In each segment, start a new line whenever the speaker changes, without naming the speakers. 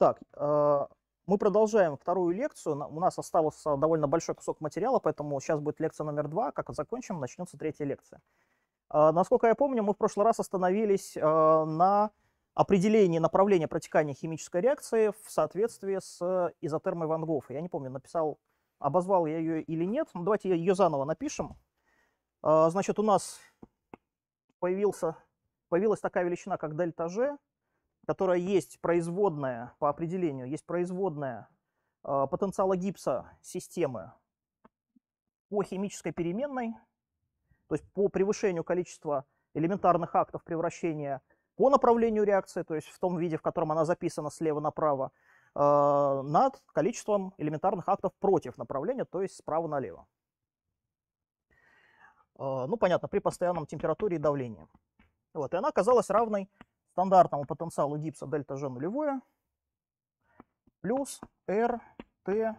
Так, э, мы продолжаем вторую лекцию. У нас остался довольно большой кусок материала, поэтому сейчас будет лекция номер два. Как закончим, начнется третья лекция. Э, Насколько я помню, мы в прошлый раз остановились э, на определении направления протекания химической реакции в соответствии с изотермой Ван Гофа. Я не помню, написал, обозвал я ее или нет. Ну, давайте ее заново напишем. Значит, у нас появился, появилась такая величина, как дельта G, которая есть производная по определению, есть производная э, потенциала гипса системы по химической переменной, то есть по превышению количества элементарных актов превращения по направлению реакции, то есть в том виде, в котором она записана слева направо, э, над количеством элементарных актов против направления, то есть справа налево. Э, ну, понятно, при постоянном температуре и давлении. Вот, и она оказалась равной стандартному потенциалу гипса дельта G нулевое плюс R, T.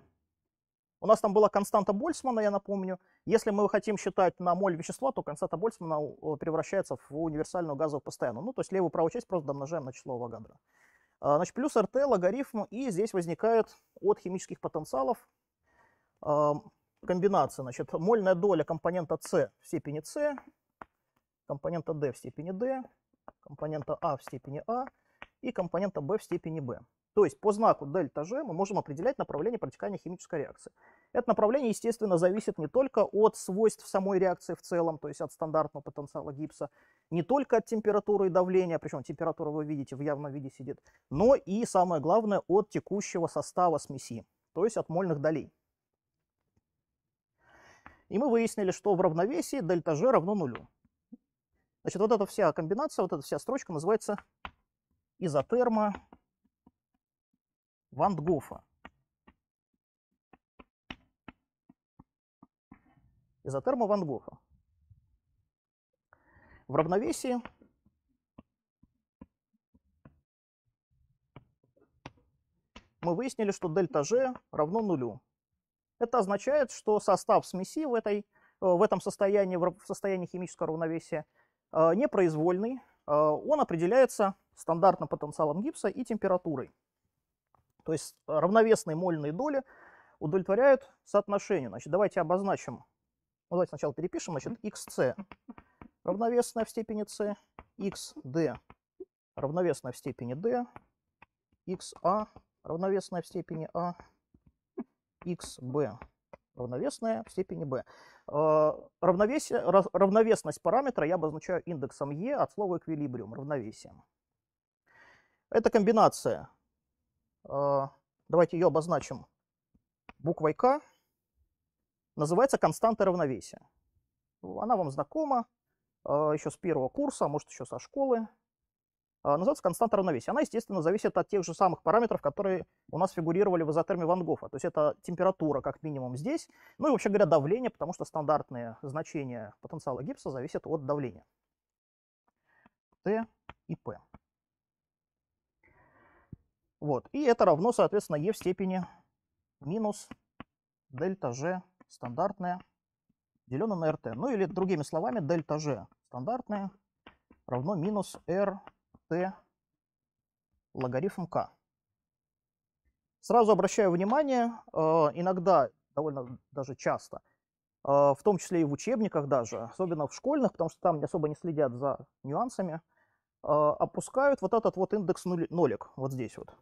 У нас там была константа Больцмана, я напомню. Если мы хотим считать на моль вещества, то константа Больцмана э, превращается в универсальную газовую постоянную. Ну, то есть левую правую часть просто домножаем на число Авогадро. А, Значит, плюс RT, логарифм, и здесь возникает от химических потенциалов а, комбинация. Значит, мольная доля компонента С в степени С, компонента D в степени D, компонента А в степени А и компонента B в степени B. То есть по знаку дельта G мы можем определять направление протекания химической реакции. Это направление, естественно, зависит не только от свойств самой реакции в целом, то есть от стандартного потенциала гипса, не только от температуры и давления, причем температура, вы видите, в явном виде сидит, но и, самое главное, от текущего состава смеси, то есть от мольных долей. И мы выяснили, что в равновесии дельта G равно нулю. Значит, вот эта вся комбинация, вот эта вся строчка называется изотерма Ван Гофа. Изотерма Ван Гофа. В равновесии мы выяснили, что дельта G равно нулю. Это означает, что состав смеси в, этой, э, в этом состоянии, в состоянии химического равновесия, непроизвольный. Э, Он определяется стандартным потенциалом гипса и температурой. То есть э, равновесные мольные доли удовлетворяют соотношению. Значит, давайте обозначим. Ну, давайте сначала перепишем. Значит, xc равновесная в степени c, xd равновесная в степени d, xa равновесная в степени a, xb равновесная в степени b. Э, Равновесие, ра- равновесность параметра я обозначаю индексом e от слова эквилибриум, равновесием. Это комбинация э, давайте ее обозначим буквой К, называется константа равновесия. Она вам знакома э, еще с первого курса, а может еще со школы. Э, Называется константа равновесия. Она, естественно, зависит от тех же самых параметров, которые у нас фигурировали в изотерме Ван Гофа. То есть это температура, как минимум, здесь, ну и вообще говоря, давление, потому что стандартные значения потенциала гипса зависят от давления. Т и П. Вот. И это равно, соответственно, e в степени минус дельта g стандартная, деленное на rt. Ну или другими словами, дельта g стандартная равно минус логарифм k. Сразу обращаю внимание, э, иногда, довольно даже часто, э, в том числе и в учебниках даже, особенно в школьных, потому что там не особо не следят за нюансами, э, опускают вот этот вот индекс нолик, вот здесь вот,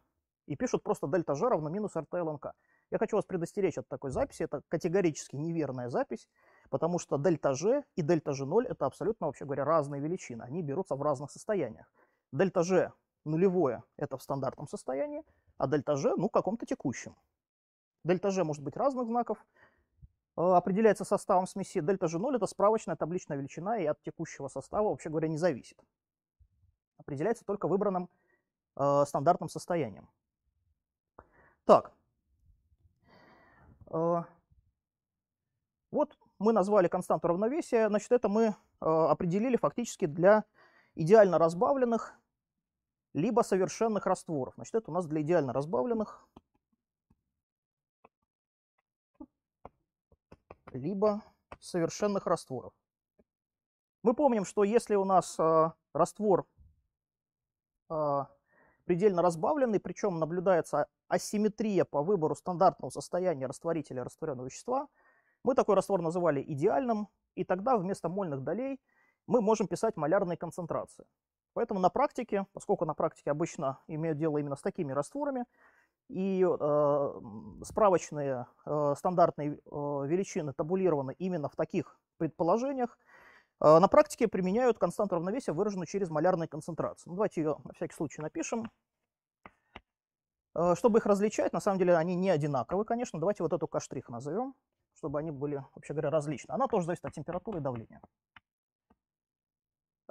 и пишут просто дельта G равно минус RT LNK. Я хочу вас предостеречь от такой записи, это категорически неверная запись, потому что дельта G и дельта G0 это абсолютно, вообще говоря, разные величины, они берутся в разных состояниях. Дельта G нулевое это в стандартном состоянии, а дельта G, ну, в каком-то текущем. Дельта G может быть разных знаков, э, определяется составом смеси. Дельта G0 это справочная табличная величина и от текущего состава, вообще говоря, не зависит. Определяется только выбранным э, стандартным состоянием. Так. Э, Вот мы назвали константу равновесия. Значит, это мы э, определили фактически для идеально разбавленных либо совершенных растворов. Значит, это у нас для идеально разбавленных либо совершенных растворов. Мы помним, что если у нас э, раствор э, предельно разбавленный, причем наблюдается асимметрия по выбору стандартного состояния растворителя растворенного вещества, мы такой раствор называли идеальным, и тогда вместо мольных долей мы можем писать малярные концентрации. Поэтому на практике, поскольку на практике обычно имеют дело именно с такими растворами, и э, справочные э, стандартные э, величины табулированы именно в таких предположениях, э, на практике применяют константу равновесия, выраженную через малярные концентрации. Ну, давайте ее на всякий случай напишем. Э, чтобы их различать, на самом деле они не одинаковы, конечно. Давайте вот эту К' назовем, чтобы они были, вообще говоря, различны. Она тоже зависит от температуры и давления.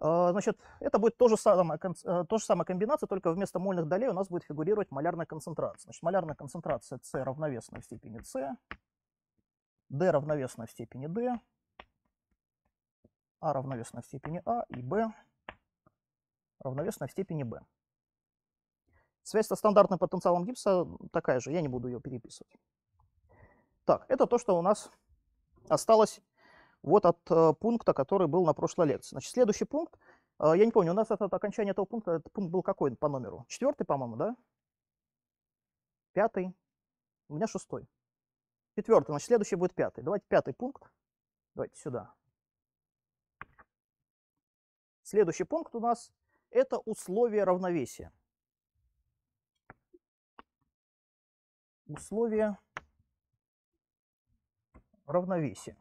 А, значит, это будет то же, самое, э, то же самая комбинация, только вместо мольных долей у нас будет фигурировать малярная концентрация. Значит, малярная концентрация С равновесная в степени С, D равновесная в степени D, А равновесная в степени А и B равновесная в степени B. Связь со стандартным потенциалом гипса такая же, я не буду ее переписывать. Так, это то, что у нас осталось вот от э, пункта, который был на прошлой лекции. Значит, следующий пункт, э, я не помню, у нас это окончание этого пункта, этот пункт был какой по номеру? Четвертый, по-моему, да? Пятый? У меня шестой. Четвертый, значит, следующий будет пятый. Давайте пятый пункт. Давайте сюда. Следующий пункт у нас это условия равновесия. Условия равновесия.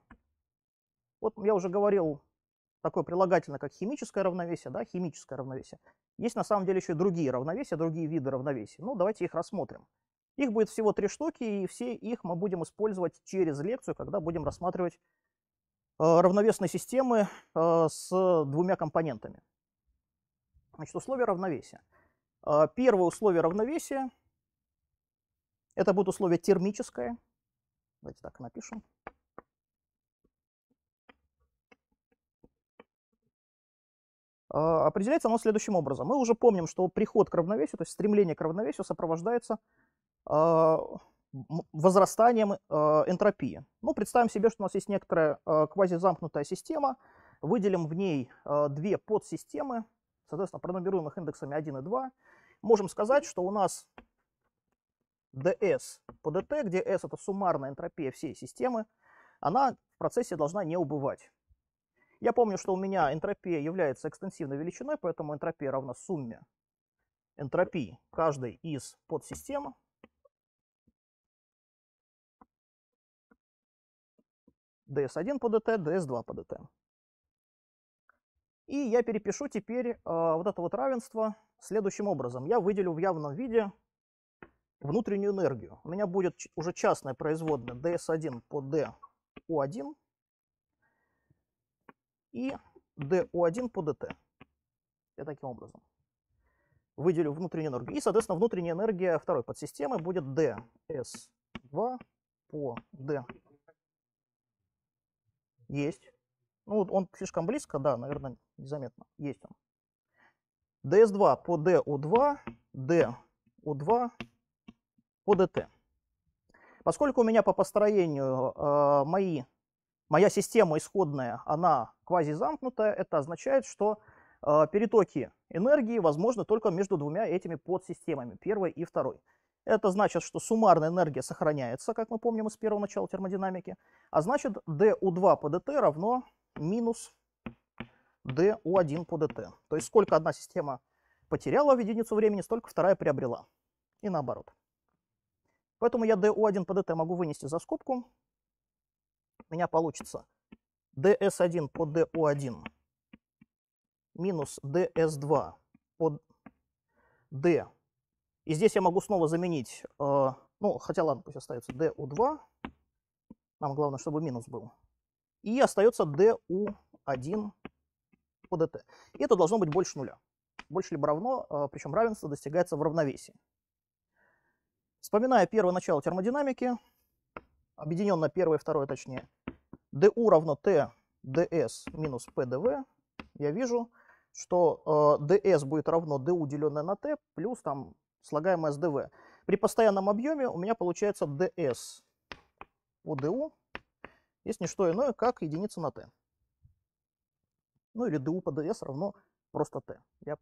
Вот я уже говорил такое прилагательное, как химическое равновесие, да, химическое равновесие. Есть на самом деле еще и другие равновесия, другие виды равновесия. Ну, давайте их рассмотрим. Их будет всего три штуки, и все их мы будем использовать через лекцию, когда будем рассматривать э, равновесные системы э, с двумя компонентами. Значит, условия равновесия. Э, первое условие равновесия – это будет условие термическое. Давайте так напишем. Определяется оно следующим образом. Мы уже помним, что приход к равновесию, то есть стремление к равновесию сопровождается а, возрастанием а, энтропии. Ну, представим себе, что у нас есть некоторая квазизамкнутая система, выделим в ней две подсистемы, соответственно, пронумеруем их индексами 1 и 2. Можем сказать, что у нас ds по dt, где s это суммарная энтропия всей системы, она в процессе должна не убывать. Я помню, что у меня энтропия является экстенсивной величиной, поэтому энтропия равна сумме энтропий каждой из подсистем. ds1 по dt, ds2 по dt. И я перепишу теперь э, вот это вот равенство следующим образом. Я выделю в явном виде внутреннюю энергию. У меня будет уже частная производная ds1 по du1 и du1 по dt. Я таким образом выделю внутреннюю энергию. И, соответственно, внутренняя энергия второй подсистемы будет ds2 по d. Есть. Ну, он слишком близко, да, наверное, незаметно. Есть он. ds2 по du2, du2 по dt. Поскольку у меня по построению э, мои моя система исходная, она квазизамкнутая, это означает, что э, перетоки энергии возможны только между двумя этими подсистемами, первой и второй. Это значит, что суммарная энергия сохраняется, как мы помним из первого начала термодинамики, а значит du2 по dt равно минус du1 по dt. То есть сколько одна система потеряла в единицу времени, столько вторая приобрела. И наоборот. Поэтому я du1 по dt могу вынести за скобку, меня получится ds1 по du1 минус ds2 по d. И здесь я могу снова заменить, э, ну, хотя ладно, пусть остается du2. Нам главное, чтобы минус был. И остается du1 по dt. И это должно быть больше нуля. Больше либо равно, э, причем равенство достигается в равновесии. Вспоминая первое начало термодинамики, объединенно первое и второе точнее, du равно t ds минус pdv, я вижу, что э, ds будет равно du деленное на t плюс там слагаемое с dv. При постоянном объеме у меня получается ds по du есть не что иное, как единица на t. Ну или du по ds равно просто t. Я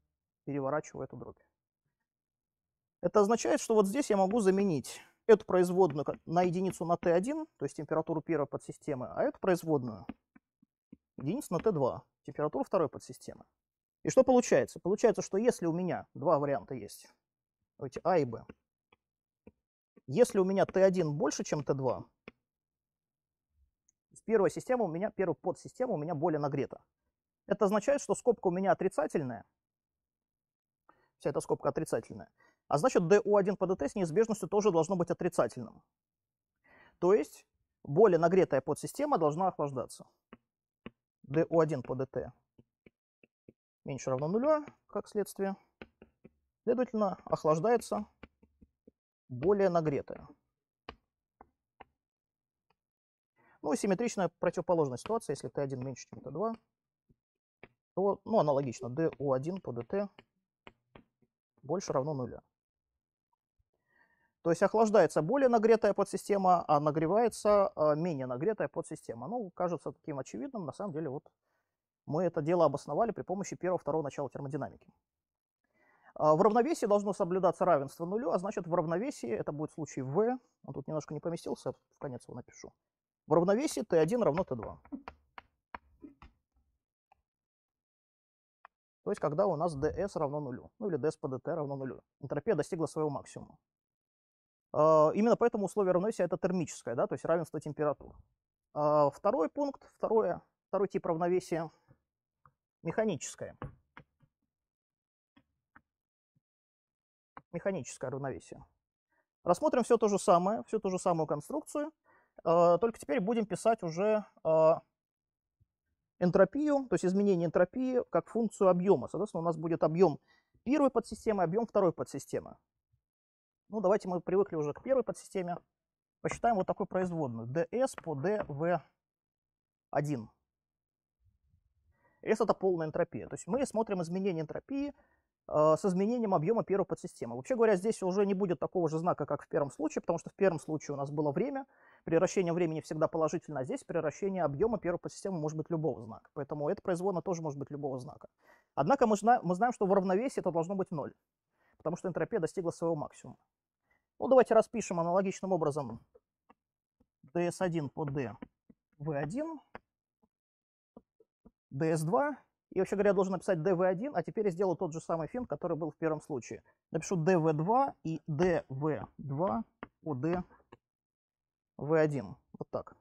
переворачиваю эту дробь. Это означает, что вот здесь я могу заменить эту производную на единицу на Т1, то есть температуру первой подсистемы, а эту производную единицу на Т2, температуру второй подсистемы. И что получается? Получается, что если у меня два варианта есть, давайте А и Б, если у меня Т1 больше, чем Т2, первая система у меня, первая подсистема у меня более нагрета. Это означает, что скобка у меня отрицательная, вся эта скобка отрицательная, а значит DU1 по dt с неизбежностью тоже должно быть отрицательным. То есть более нагретая подсистема должна охлаждаться. DU1 по dt меньше равно нулю, как следствие. Следовательно, охлаждается более нагретая. Ну и симметричная противоположная ситуация, если Т1 меньше, чем Т2, то, ну, аналогично, DU1 по dt больше равно нуля. То есть охлаждается более нагретая подсистема, а нагревается а, менее нагретая подсистема. Ну, кажется таким очевидным, на самом деле вот мы это дело обосновали при помощи первого-второго начала термодинамики. А, в равновесии должно соблюдаться равенство нулю, а значит в равновесии, это будет случай В, он тут немножко не поместился, в конец его напишу. В равновесии Т1 равно Т2. То есть, когда у нас ds равно нулю, ну или ds по dt равно нулю. Энтропия достигла своего максимума. А, именно поэтому условие равновесия это термическое, да, то есть равенство температур. А, второй пункт, второе, второй тип равновесия механическое. Механическое равновесие. Рассмотрим все то же самое, всю ту же самую конструкцию, а, только теперь будем писать уже энтропию, то есть изменение энтропии как функцию объема. Соответственно, у нас будет объем первой подсистемы, объем второй подсистемы. Ну, давайте мы привыкли уже к первой подсистеме. Посчитаем вот такую производную. ds по dv1. S это полная энтропия. То есть мы смотрим изменение энтропии э, с изменением объема первой подсистемы. Вообще говоря, здесь уже не будет такого же знака, как в первом случае, потому что в первом случае у нас было время. Превращение времени всегда положительно, а здесь превращение объема первой подсистемы может быть любого знака. Поэтому эта производная тоже может быть любого знака. Однако мы, мы знаем, что в равновесии это должно быть 0 потому что энтропия достигла своего максимума. Ну, давайте распишем аналогичным образом ds1 по dv1, ds2, и вообще говоря, я должен написать dv1, а теперь я сделаю тот же самый финт, который был в первом случае. Напишу dv2 и dv2 по dv1. Вот так.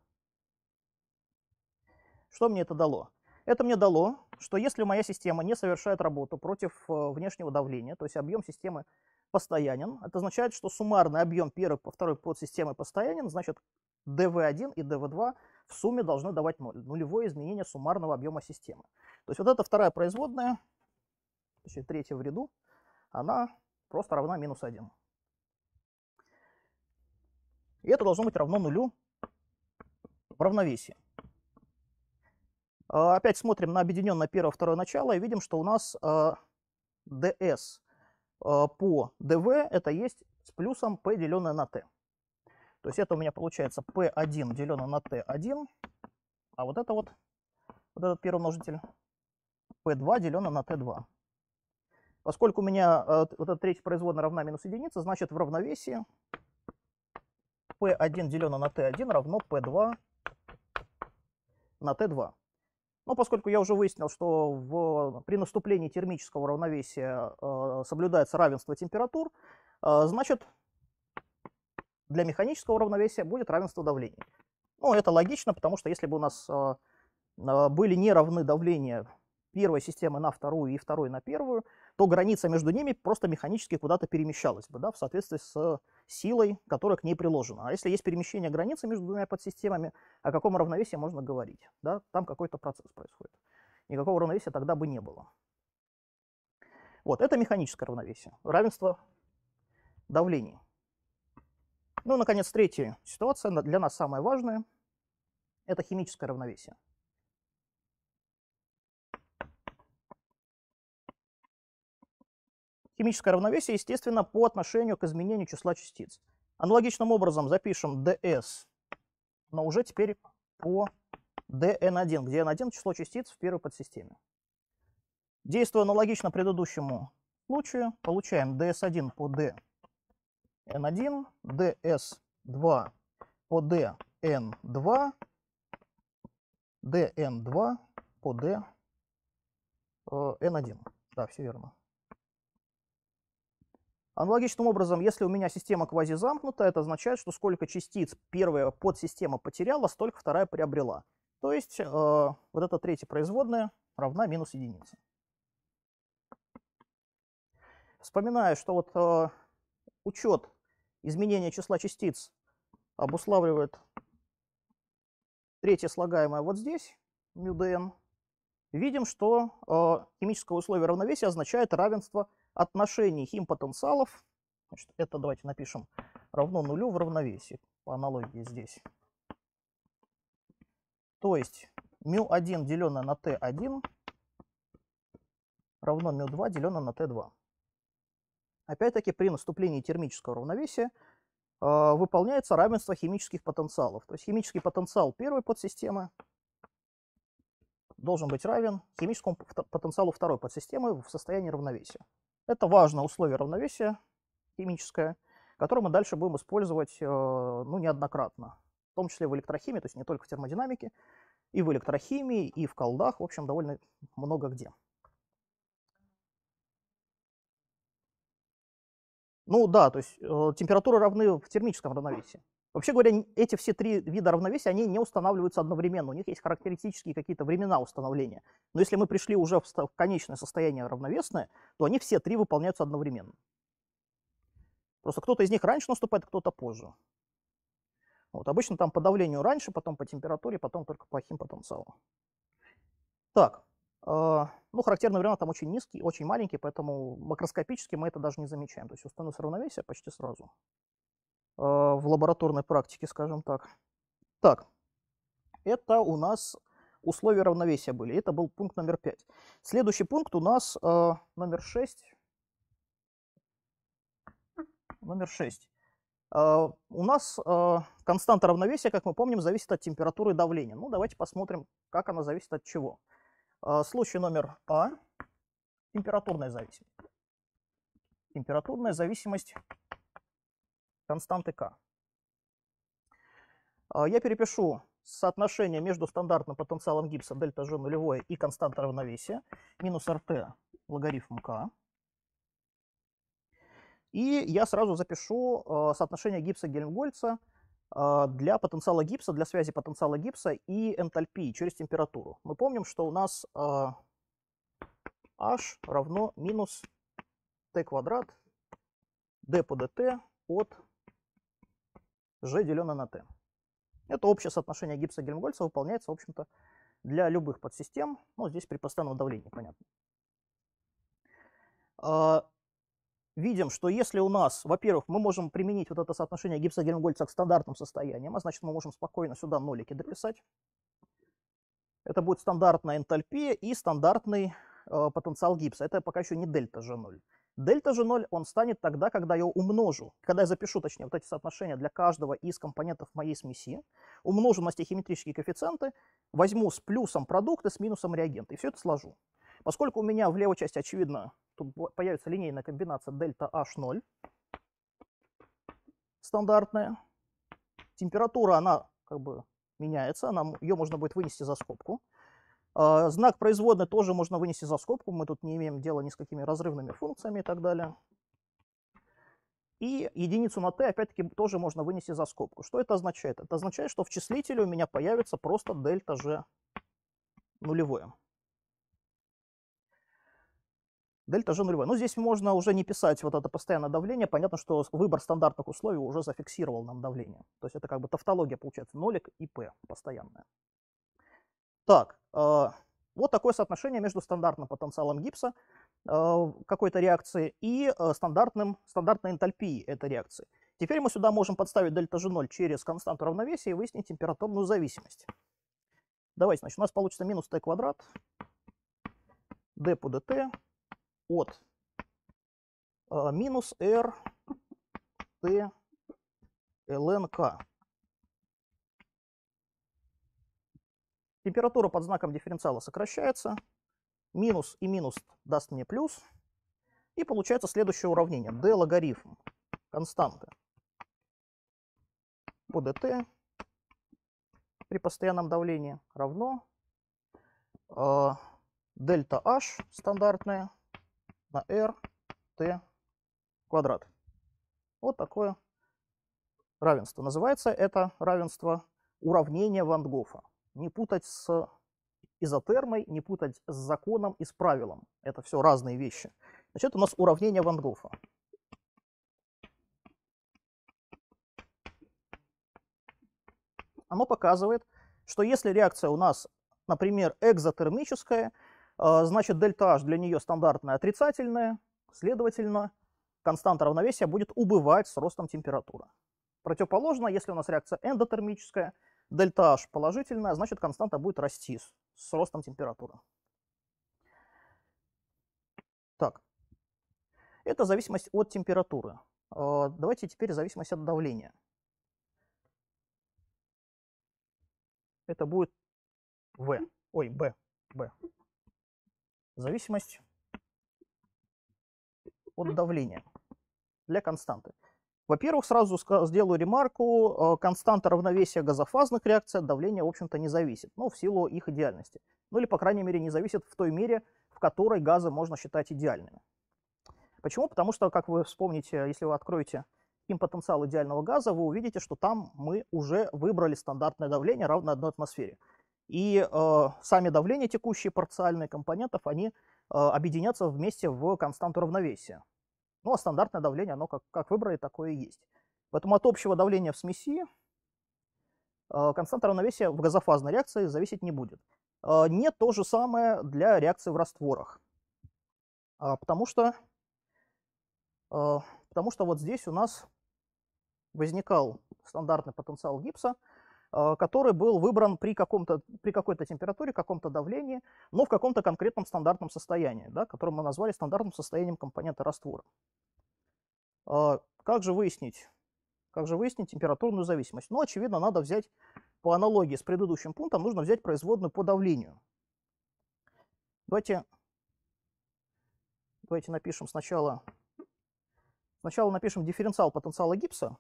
Что мне это дало? Это мне дало, что если моя система не совершает работу против э, внешнего давления, то есть объем системы постоянен, это означает, что суммарный объем первой по второй подсистемы постоянен, значит dv1 и dv2 в сумме должны давать 0, нулевое изменение суммарного объема системы. То есть вот эта вторая производная, точнее третья в ряду, она просто равна минус 1. И это должно быть равно нулю в равновесии. А, опять смотрим на объединенное первое-второе начало и видим, что у нас ds а, а, по dv это есть с плюсом p деленное на t. То есть это у меня получается p1 деленное на t1, а вот это вот, вот этот первый множитель p2 деленное на t2. Поскольку у меня вот эта третья производная равна минус единице, значит в равновесии p1 деленное на t1 равно p2 на t2. Но поскольку я уже выяснил, что в, при наступлении термического равновесия э, соблюдается равенство температур, э, значит для механического равновесия будет равенство давлений. Ну, это логично, потому что если бы у нас э, э были неравны давления первой системы на вторую и второй на первую, то граница между ними просто механически куда-то перемещалась бы, да, в соответствии с силой, которая к ней приложена. А если есть перемещение границы между двумя подсистемами, о каком равновесии можно говорить? Да? Там какой-то процесс происходит. Никакого равновесия тогда бы не было. Вот, это механическое равновесие, равенство давлений. Ну, наконец, третья ситуация, для нас самая важная, это химическое равновесие. Химическое равновесие, естественно, по отношению к изменению числа частиц. Аналогичным образом запишем ds, но уже теперь по dn1, где n1 число частиц в первой подсистеме. Действуя аналогично предыдущему случаю, получаем ds1 по d n1, ds2 по dn2, dn2 по d n1. Да, все верно. Аналогичным образом, если у меня система квазизамкнутая, это означает, что сколько частиц первая подсистема потеряла, столько вторая приобрела. То есть э, вот эта третья производная равна минус единице. Вспоминаю, что вот э, учет изменения числа частиц обуславливает третье слагаемое вот здесь, μdn. Видим, что э, химическое условие равновесия означает равенство отношений химпотенциалов. Значит, это давайте напишем равно нулю в равновесии, по аналогии здесь. То есть μ1 деленное на t1 равно μ2 деленное на t2. Опять-таки при наступлении термического равновесия э, выполняется равенство химических потенциалов. То есть химический потенциал первой подсистемы должен быть равен химическому потенциалу второй подсистемы в состоянии равновесия. Это важное условие равновесия химическое, которое мы дальше будем использовать э, ну, неоднократно, в том числе в электрохимии, то есть не только в термодинамике, и в электрохимии, и в колдах, в общем, довольно много где. Ну да, то есть э, температуры равны в термическом равновесии. Вообще говоря, эти все три вида равновесия, они не устанавливаются одновременно. У них есть характеристические какие-то времена установления. Но если мы пришли уже в, конечное состояние равновесное, то они все три выполняются одновременно. Просто кто-то из них раньше наступает, кто-то позже. Вот, обычно там по давлению раньше, потом по температуре, потом только по химпотенциалу. Так, э, ну, характерные времена там очень низкие, очень маленькие, поэтому макроскопически мы это даже не замечаем. То есть установится равновесие почти сразу в лабораторной практике, скажем так. Так, это у нас условия равновесия были. Это был пункт номер 5. Следующий пункт у нас э, номер 6. Номер 6. Э, у нас э, константа равновесия, как мы помним, зависит от температуры и давления. Ну, давайте посмотрим, как она зависит от чего. Э, случай номер А. Температурная зависимость. Температурная зависимость константы К. Я перепишу соотношение между стандартным потенциалом гипса дельта G нулевое и константа равновесия минус РТ логарифм К. И я сразу запишу э, соотношение гипса Гельмгольца э, для потенциала гипса, для связи потенциала гипса и энтальпии через температуру. Мы помним, что у нас h равно минус t квадрат d по dt от g деленное на t. Это общее соотношение гипса Гельмгольца выполняется, в общем-то, для любых подсистем. Ну, здесь при постоянном давлении, понятно видим, что если у нас, во-первых, мы можем применить вот это соотношение гипса-гельмгольца к стандартным состояниям, а значит мы можем спокойно сюда нолики дописать. Это будет стандартная энтальпия и стандартный э, потенциал гипса. Это пока еще не дельта G0. Дельта G0 он станет тогда, когда я умножу, когда я запишу, точнее, вот эти соотношения для каждого из компонентов моей смеси, умножу на стихиметрические коэффициенты, возьму с плюсом продукты, с минусом реагенты, и все это сложу. Поскольку у меня в левой части, очевидно, тут появится линейная комбинация дельта H0, стандартная. Температура, она как бы меняется, она, ее можно будет вынести за скобку. А, знак производной тоже можно вынести за скобку, мы тут не имеем дела ни с какими разрывными функциями и так далее. И единицу на t, опять-таки, тоже можно вынести за скобку. Что это означает? Это означает, что в числителе у меня появится просто дельта g нулевое. Дельта G нулевая. Но здесь можно уже не писать вот это постоянное давление. Понятно, что выбор стандартных условий уже зафиксировал нам давление. То есть это как бы тавтология получается. Нолик и P постоянная. Так, э, вот такое соотношение между стандартным потенциалом гипса э, какой-то реакции и э, стандартным, стандартной энтальпией этой реакции. Теперь мы сюда можем подставить дельта G0 через константу равновесия и выяснить температурную зависимость. Давайте, значит, у нас получится минус t квадрат d по dt от а, минус r t ln k. Температура под знаком дифференциала сокращается. Минус и минус даст мне плюс. И получается следующее уравнение. d логарифм константы по dt при постоянном давлении равно э, дельта h стандартная на r t квадрат. Вот такое равенство. Называется это равенство уравнения Ван Гофа. Не путать с изотермой, не путать с законом и с правилом. Это все разные вещи. Значит, у нас уравнение Ван Гофа. Оно показывает, что если реакция у нас, например, экзотермическая, э, значит дельта H для нее стандартная отрицательная, следовательно, константа равновесия будет убывать с ростом температуры. Противоположно, если у нас реакция эндотермическая, дельта H положительная, значит константа будет расти с, с ростом температуры. Так, это зависимость от температуры. А, давайте теперь зависимость от давления. Это будет В, ой, Б, Б. Зависимость от давления для константы. Во-первых, сразу сделаю ремарку, э, константа равновесия газофазных реакций от давления, в общем-то, не зависит, ну, в силу их идеальности. Ну, или, по крайней мере, не зависит в той мере, в которой газы можно считать идеальными. Почему? Потому что, как вы вспомните, если вы откроете потенциал идеального газа, вы увидите, что там мы уже выбрали стандартное давление, равное одной атмосфере. И э, сами давления текущие парциальные компонентов, они э, объединятся вместе в константу равновесия. Ну, а стандартное давление, оно как, как выбрали, такое и есть. Поэтому от общего давления в смеси э, константа равновесия в газофазной реакции зависеть не будет. Э, не то же самое для реакции в растворах. Э, потому, что, э, потому что вот здесь у нас возникал стандартный потенциал гипса, который был выбран при, каком-то, при какой-то температуре, каком-то давлении, но в каком-то конкретном стандартном состоянии, да, которое мы назвали стандартным состоянием компонента раствора. А, как же выяснить, как же выяснить температурную зависимость? Ну, очевидно, надо взять, по аналогии с предыдущим пунктом, нужно взять производную по давлению. Давайте, давайте напишем сначала, сначала напишем дифференциал потенциала гипса,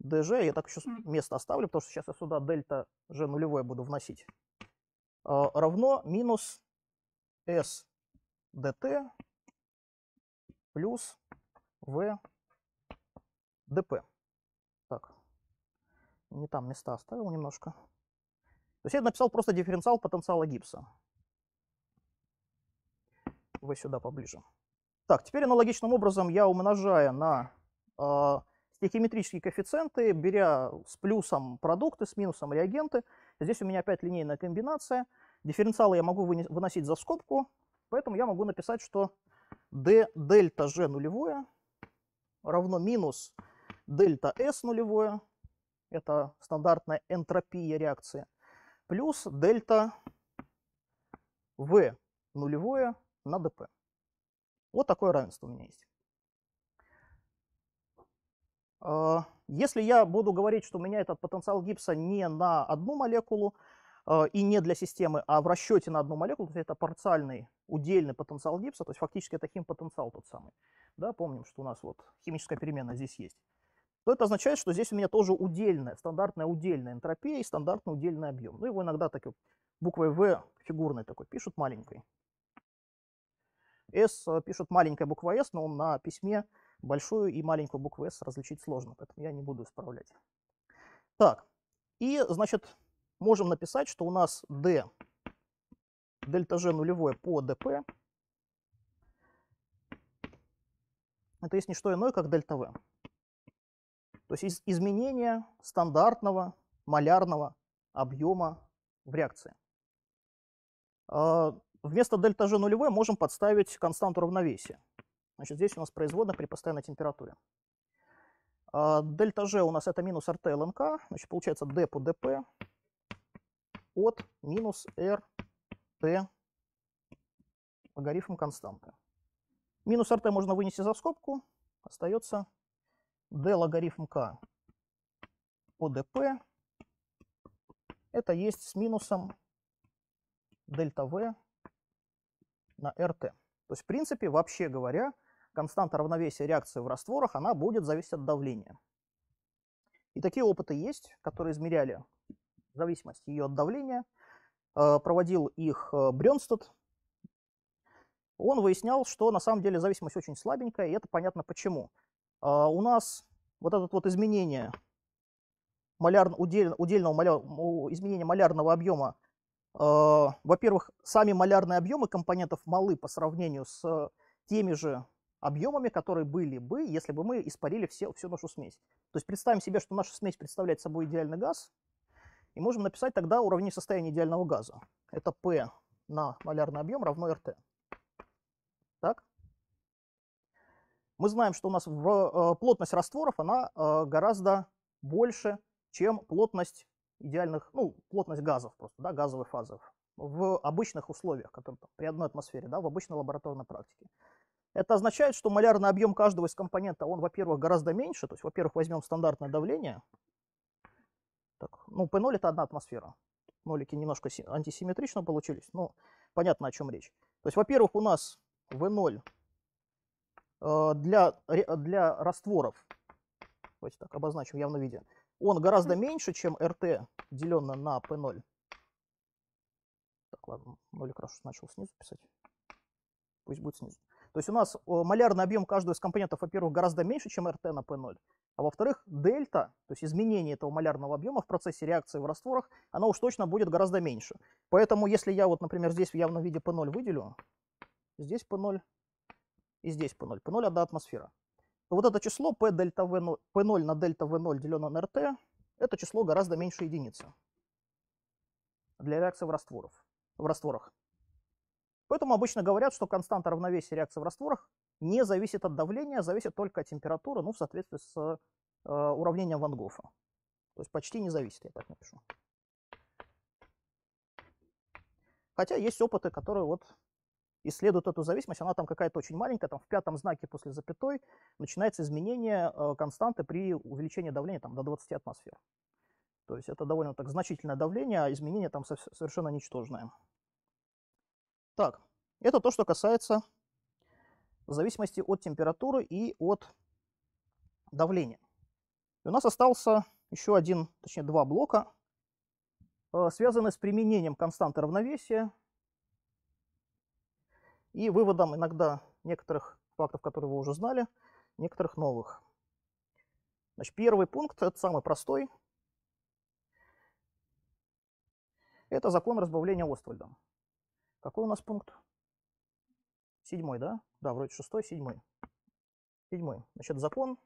dg, я так еще место оставлю, потому что сейчас я сюда дельта g нулевое буду вносить, а, равно минус s dt плюс v dp. Так, не там места оставил немножко. То есть я написал просто дифференциал потенциала гипса. Вы сюда поближе. Так, теперь аналогичным образом я умножаю на э, стихиметрические коэффициенты, беря с плюсом продукты, с минусом реагенты. Здесь у меня опять линейная комбинация. Дифференциалы я могу выносить за скобку, поэтому я могу написать, что d дельта g нулевое равно минус дельта S нулевое, это стандартная энтропия реакции, плюс дельта V нулевое на dp. Вот такое равенство у меня есть. А, если я буду говорить, что у меня этот потенциал гипса не на одну молекулу а, и не для системы, а в расчете на одну молекулу, то есть это парциальный удельный потенциал гипса, то есть фактически это химпотенциал тот самый. Да, помним, что у нас вот химическая переменная здесь есть. То это означает, что здесь у меня тоже удельная, стандартная удельная энтропия и стандартный удельный объем. Ну, его иногда так буквой В фигурной такой пишут маленькой. S пишут маленькая буква S, но на письме большую и маленькую букву S различить сложно, поэтому я не буду исправлять. Так, и, значит, можем написать, что у нас D, дельта G нулевое по dp, это есть не что иное, как дельта V. То есть из изменение стандартного малярного объема в реакции. А, вместо дельта G нулевое можем подставить константу равновесия. Значит, здесь у нас производная при постоянной температуре. А, дельта G у нас это минус RT ЛНК, значит, получается D по dp от минус RT логарифм константы. Минус RT можно вынести за скобку, остается D логарифм K по dp. Это есть с минусом дельта V на RT. То есть, в принципе, вообще говоря, константа равновесия реакции в растворах, она будет зависеть от давления. И такие опыты есть, которые измеряли зависимость ее от давления. Э, проводил их э, Брёнстед. Он выяснял, что на самом деле зависимость очень слабенькая, и это понятно почему. Э, у нас вот это вот изменение маляр, удельного, удельного маляр, изменения малярного объема, во-первых, сами малярные объемы компонентов малы по сравнению с теми же объемами, которые были бы, если бы мы испарили все, всю нашу смесь. То есть представим себе, что наша смесь представляет собой идеальный газ, и можем написать тогда уравнение состояния идеального газа. Это P на малярный объем равно RT. Так? Мы знаем, что у нас в, э, плотность растворов, она э, гораздо больше, чем плотность идеальных, ну, плотность газов просто, да, газовой фазы в обычных условиях, которые при одной атмосфере, да, в обычной лабораторной практике. Это означает, что малярный объем каждого из компонента, он, во-первых, гораздо меньше. То есть, во-первых, возьмем стандартное давление. Так, ну, P0 это одна атмосфера. Нолики немножко антисимметрично получились, но понятно, о чем речь. То есть, во-первых, у нас V0 э, для, для растворов, давайте так обозначим в явном виде, он гораздо меньше, чем RT, деленное на P0. Так, ладно, нолик раз начал снизу писать. Пусть будет снизу. То есть у нас малярный объем каждого из компонентов, во-первых, гораздо меньше, чем RT на P0, а во-вторых, дельта, то есть изменение этого малярного объема в процессе реакции в растворах, оно уж точно будет гораздо меньше. Поэтому если я вот, например, здесь в явном виде P0 выделю, здесь P0 и здесь P0, P0 одна атмосфера, то вот это число P, дельта v0, P0 на дельта V0 деленное на RT, это число гораздо меньше единицы для реакции в, растворов, в растворах. Поэтому обычно говорят, что константа равновесия реакции в растворах не зависит от давления, а зависит только от температуры, ну, в соответствии с э, уравнением Ван Гофа. То есть почти не зависит, я так напишу. Хотя есть опыты, которые вот исследуют эту зависимость, она там какая-то очень маленькая, там в пятом знаке после запятой начинается изменение э, константы при увеличении давления там, до 20 атмосфер. То есть это довольно так значительное давление, а изменение там совершенно ничтожное. Так, это то, что касается зависимости от температуры и от давления. И у нас остался еще один, точнее два блока, э, связанные с применением константы равновесия и выводом иногда некоторых фактов, которые вы уже знали, некоторых новых. Значит, первый пункт, это самый простой. Это закон разбавления Оствальда. Какой у нас пункт? Седьмой, да? Да, вроде шестой, седьмой. Седьмой. Значит, закон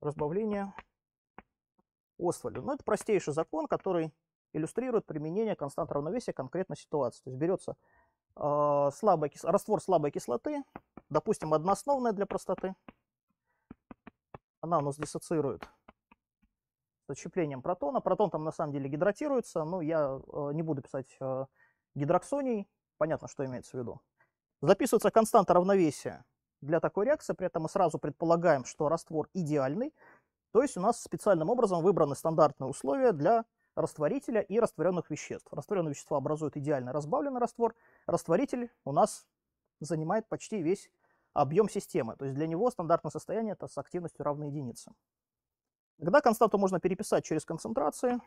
разбавления Оствальда. Ну, это простейший закон, который иллюстрирует применение константы равновесия конкретной ситуации. То есть берется э, слабая, раствор слабой кислоты, допустим, одноосновная для простоты. Она у нас диссоциирует отщеплением протона. Протон там на самом деле гидратируется, но я э, не буду писать э, гидроксоний, понятно, что имеется в виду. Записывается константа равновесия для такой реакции, при этом мы сразу предполагаем, что раствор идеальный, то есть у нас специальным образом выбраны стандартные условия для растворителя и растворенных веществ. Растворенные вещества образуют идеально разбавленный раствор, растворитель у нас занимает почти весь объем системы, то есть для него стандартное состояние это с активностью равной единице. Тогда константу можно переписать через концентрации.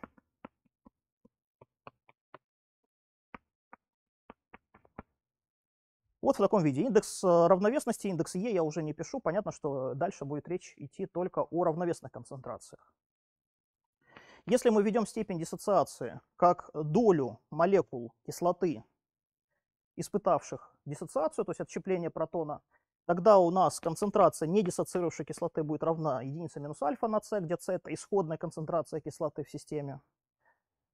Вот в таком виде. Индекс э, равновесности, индекс Е я уже не пишу. Понятно, что дальше будет речь идти только о равновесных концентрациях. Если мы введем степень диссоциации как долю молекул кислоты, испытавших диссоциацию, то есть отщепление протона, Тогда у нас концентрация недиссоциировавшей кислоты будет равна единице минус альфа на С, где С это исходная концентрация кислоты в системе.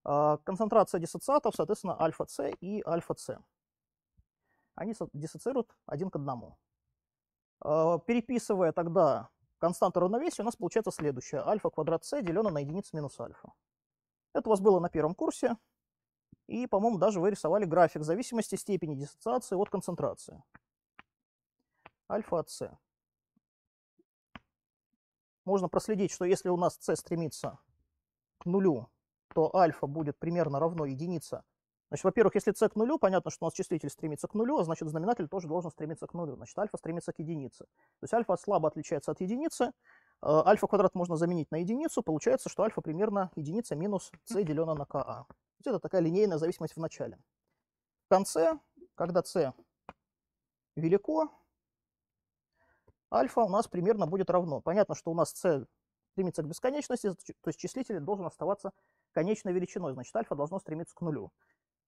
А, концентрация диссоциатов, соответственно, альфа-С и альфа-С. Они диссоциируют один к одному. А, переписывая тогда константу равновесия, у нас получается следующее. Альфа квадрат С деленное на единицу минус альфа. Это у вас было на первом курсе. И, по-моему, даже вы рисовали график зависимости степени диссоциации от концентрации альфа от С. Можно проследить, что если у нас С стремится к нулю, то альфа будет примерно равно единица Значит, во-первых, если c к нулю, понятно, что у нас числитель стремится к нулю, а значит знаменатель тоже должен стремиться к нулю. Значит, альфа стремится к единице. То есть альфа слабо отличается от единицы. Э, альфа квадрат можно заменить на единицу. Получается, что альфа примерно единица минус c деленное на ka. Это такая линейная зависимость в начале. В конце, когда c велико, альфа у нас примерно будет равно. Понятно, что у нас c стремится к бесконечности, то есть числитель должен оставаться конечной величиной, значит альфа должно стремиться к нулю.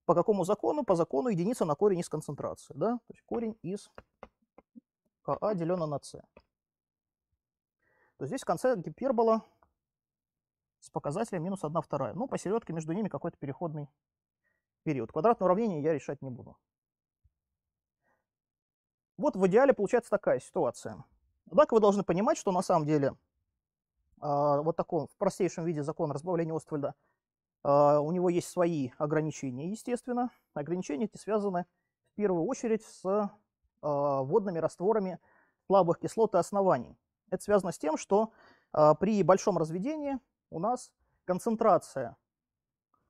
По какому закону? По закону единица на корень из концентрации. Да? То есть корень из КА деленное на С. То здесь в конце гипербола с показателем минус 1 вторая. Ну, посередке между ними какой-то переходный период. Квадратное уравнение я решать не буду. Вот в идеале получается такая ситуация. Однако вы должны понимать, что на самом деле э, вот таком в простейшем виде закон разбавления Оствальда а, у него есть свои ограничения, естественно. Ограничения эти связаны в первую очередь с а, водными растворами слабых кислот и оснований. Это связано с тем, что а, при большом разведении у нас концентрация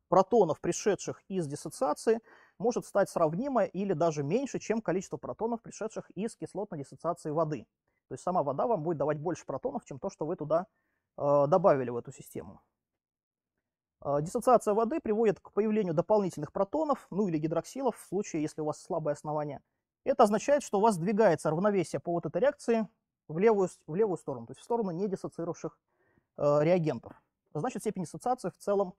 протонов, пришедших из диссоциации, может стать сравнима или даже меньше, чем количество протонов, пришедших из кислотной диссоциации воды. То есть сама вода вам будет давать больше протонов, чем то, что вы туда добавили в эту систему. А, диссоциация воды приводит к появлению дополнительных протонов, ну или гидроксилов, в случае, если у вас слабое основание. Это означает, что у вас двигается равновесие по вот этой реакции в левую, в левую сторону, то есть в сторону недиссоциирующих э, реагентов. Значит, степень диссоциации в целом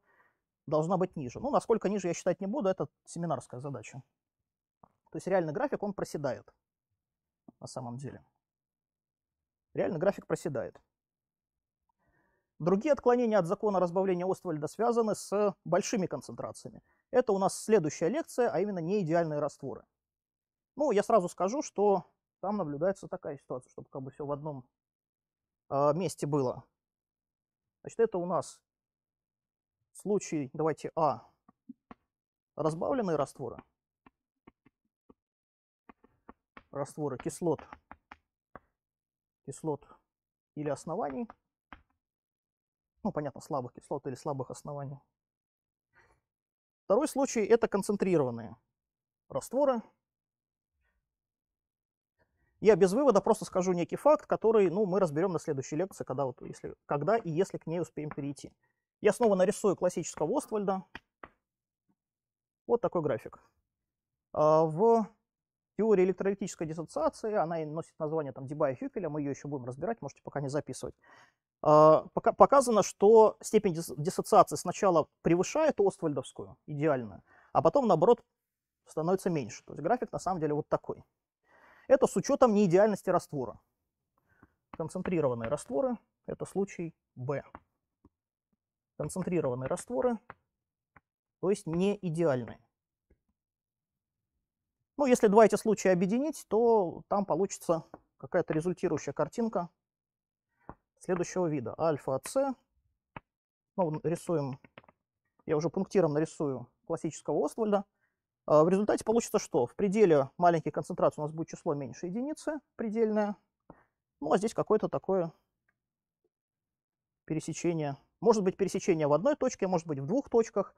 должна быть ниже. Ну, насколько ниже я считать не буду, это семинарская задача. То есть реальный график, он проседает на самом деле. Реальный график проседает. Другие отклонения от закона разбавления Оствальда связаны с большими концентрациями. Это у нас следующая лекция, а именно неидеальные растворы. Ну, я сразу скажу, что там наблюдается такая ситуация, чтобы как бы все в одном э, месте было. Значит, это у нас случай, давайте А, разбавленные растворы. Растворы кислот, кислот или оснований – ну, понятно, слабых кислот или слабых оснований. Второй случай – это концентрированные растворы. Я без вывода просто скажу некий факт, который ну, мы разберем на следующей лекции, когда, вот, если, когда и если к ней успеем перейти. Я снова нарисую классического Оствальда. Вот такой график. А, в теории электролитической диссоциации, она носит название там Дебая Хюкеля, мы ее еще будем разбирать, можете пока не записывать. А, показано, что степень диссоциации сначала превышает Оствальдовскую, идеальную, а потом, наоборот, становится меньше. То есть график на самом деле вот такой. Это с учетом неидеальности раствора. Концентрированные растворы – это случай B. Концентрированные растворы, то есть не идеальные. Ну, если два эти случая объединить, то там получится какая-то результирующая картинка следующего вида. Альфа от С. Ну, рисуем, я уже пунктиром нарисую классического Оствальда. А, в результате получится что? В пределе маленьких концентраций у нас будет число меньше единицы, предельное. Ну, а здесь какое-то такое пересечение. Может быть пересечение в одной точке, может быть в двух точках,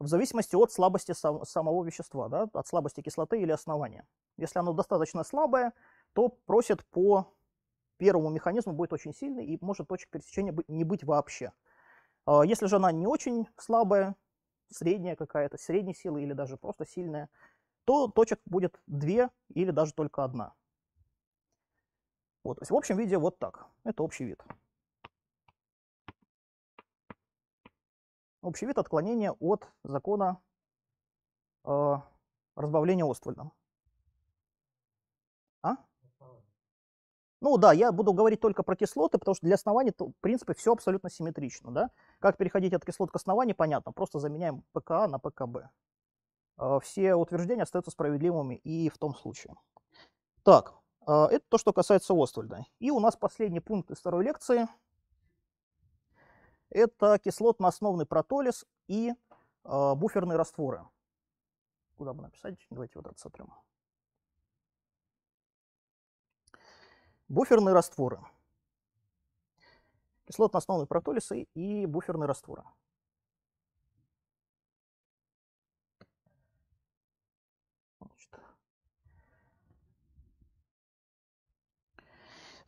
в зависимости от слабости сам, самого вещества, да, от слабости кислоты или основания. Если оно достаточно слабое, то просит по первому механизму будет очень сильный и может точек пересечения не быть вообще. А, если же она не очень слабая, средняя какая-то, средней силы или даже просто сильная, то точек будет две или даже только одна. Вот, то есть в общем виде вот так. Это общий вид. Общий вид отклонения от закона э, разбавления Оствальда. А? Ну да, я буду говорить только про кислоты, потому что для оснований, в принципе, все абсолютно симметрично. Да? Как переходить от кислот к основанию, понятно. Просто заменяем ПКА на ПКБ. А, все утверждения остаются справедливыми и в том случае. Так, а, это то, что касается Оствальда. И у нас последний пункт из второй лекции. Это кислотно-основный протолиз и э, буферные растворы. Куда бы написать? Давайте вот это сотрем. Буферные растворы. Кислотно-основные протолисы и буферные растворы.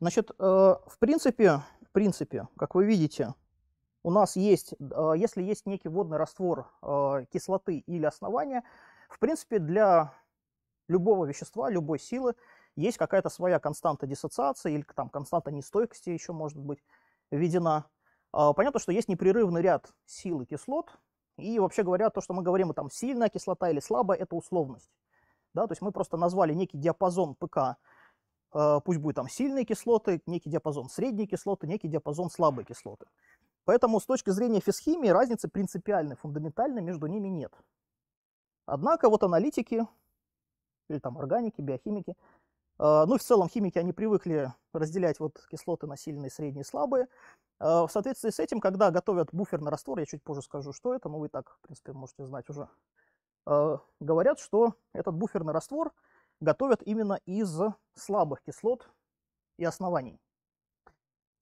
Значит, э, в принципе, в принципе, как вы видите, у нас есть, э, если есть некий водный раствор э, кислоты или основания, в принципе, для любого вещества, любой силы есть какая-то своя константа диссоциации или там константа нестойкости еще может быть введена. А, понятно, что есть непрерывный ряд сил и кислот, и вообще говоря, то, что мы говорим, там сильная кислота или слабая, это условность. Да, то есть мы просто назвали некий диапазон ПК, пусть будет там сильные кислоты, некий диапазон средние кислоты, некий диапазон слабые кислоты. Поэтому с точки зрения физхимии разницы принципиальной, фундаментальной между ними нет. Однако вот аналитики, или там органики, биохимики, э, ну и в целом химики, они привыкли разделять вот кислоты на сильные, средние, слабые. Э, в соответствии с этим, когда готовят буферный раствор, я чуть позже скажу, что это, но вы так, в принципе, можете знать уже, э, говорят, что этот буферный раствор готовят именно из слабых кислот и оснований.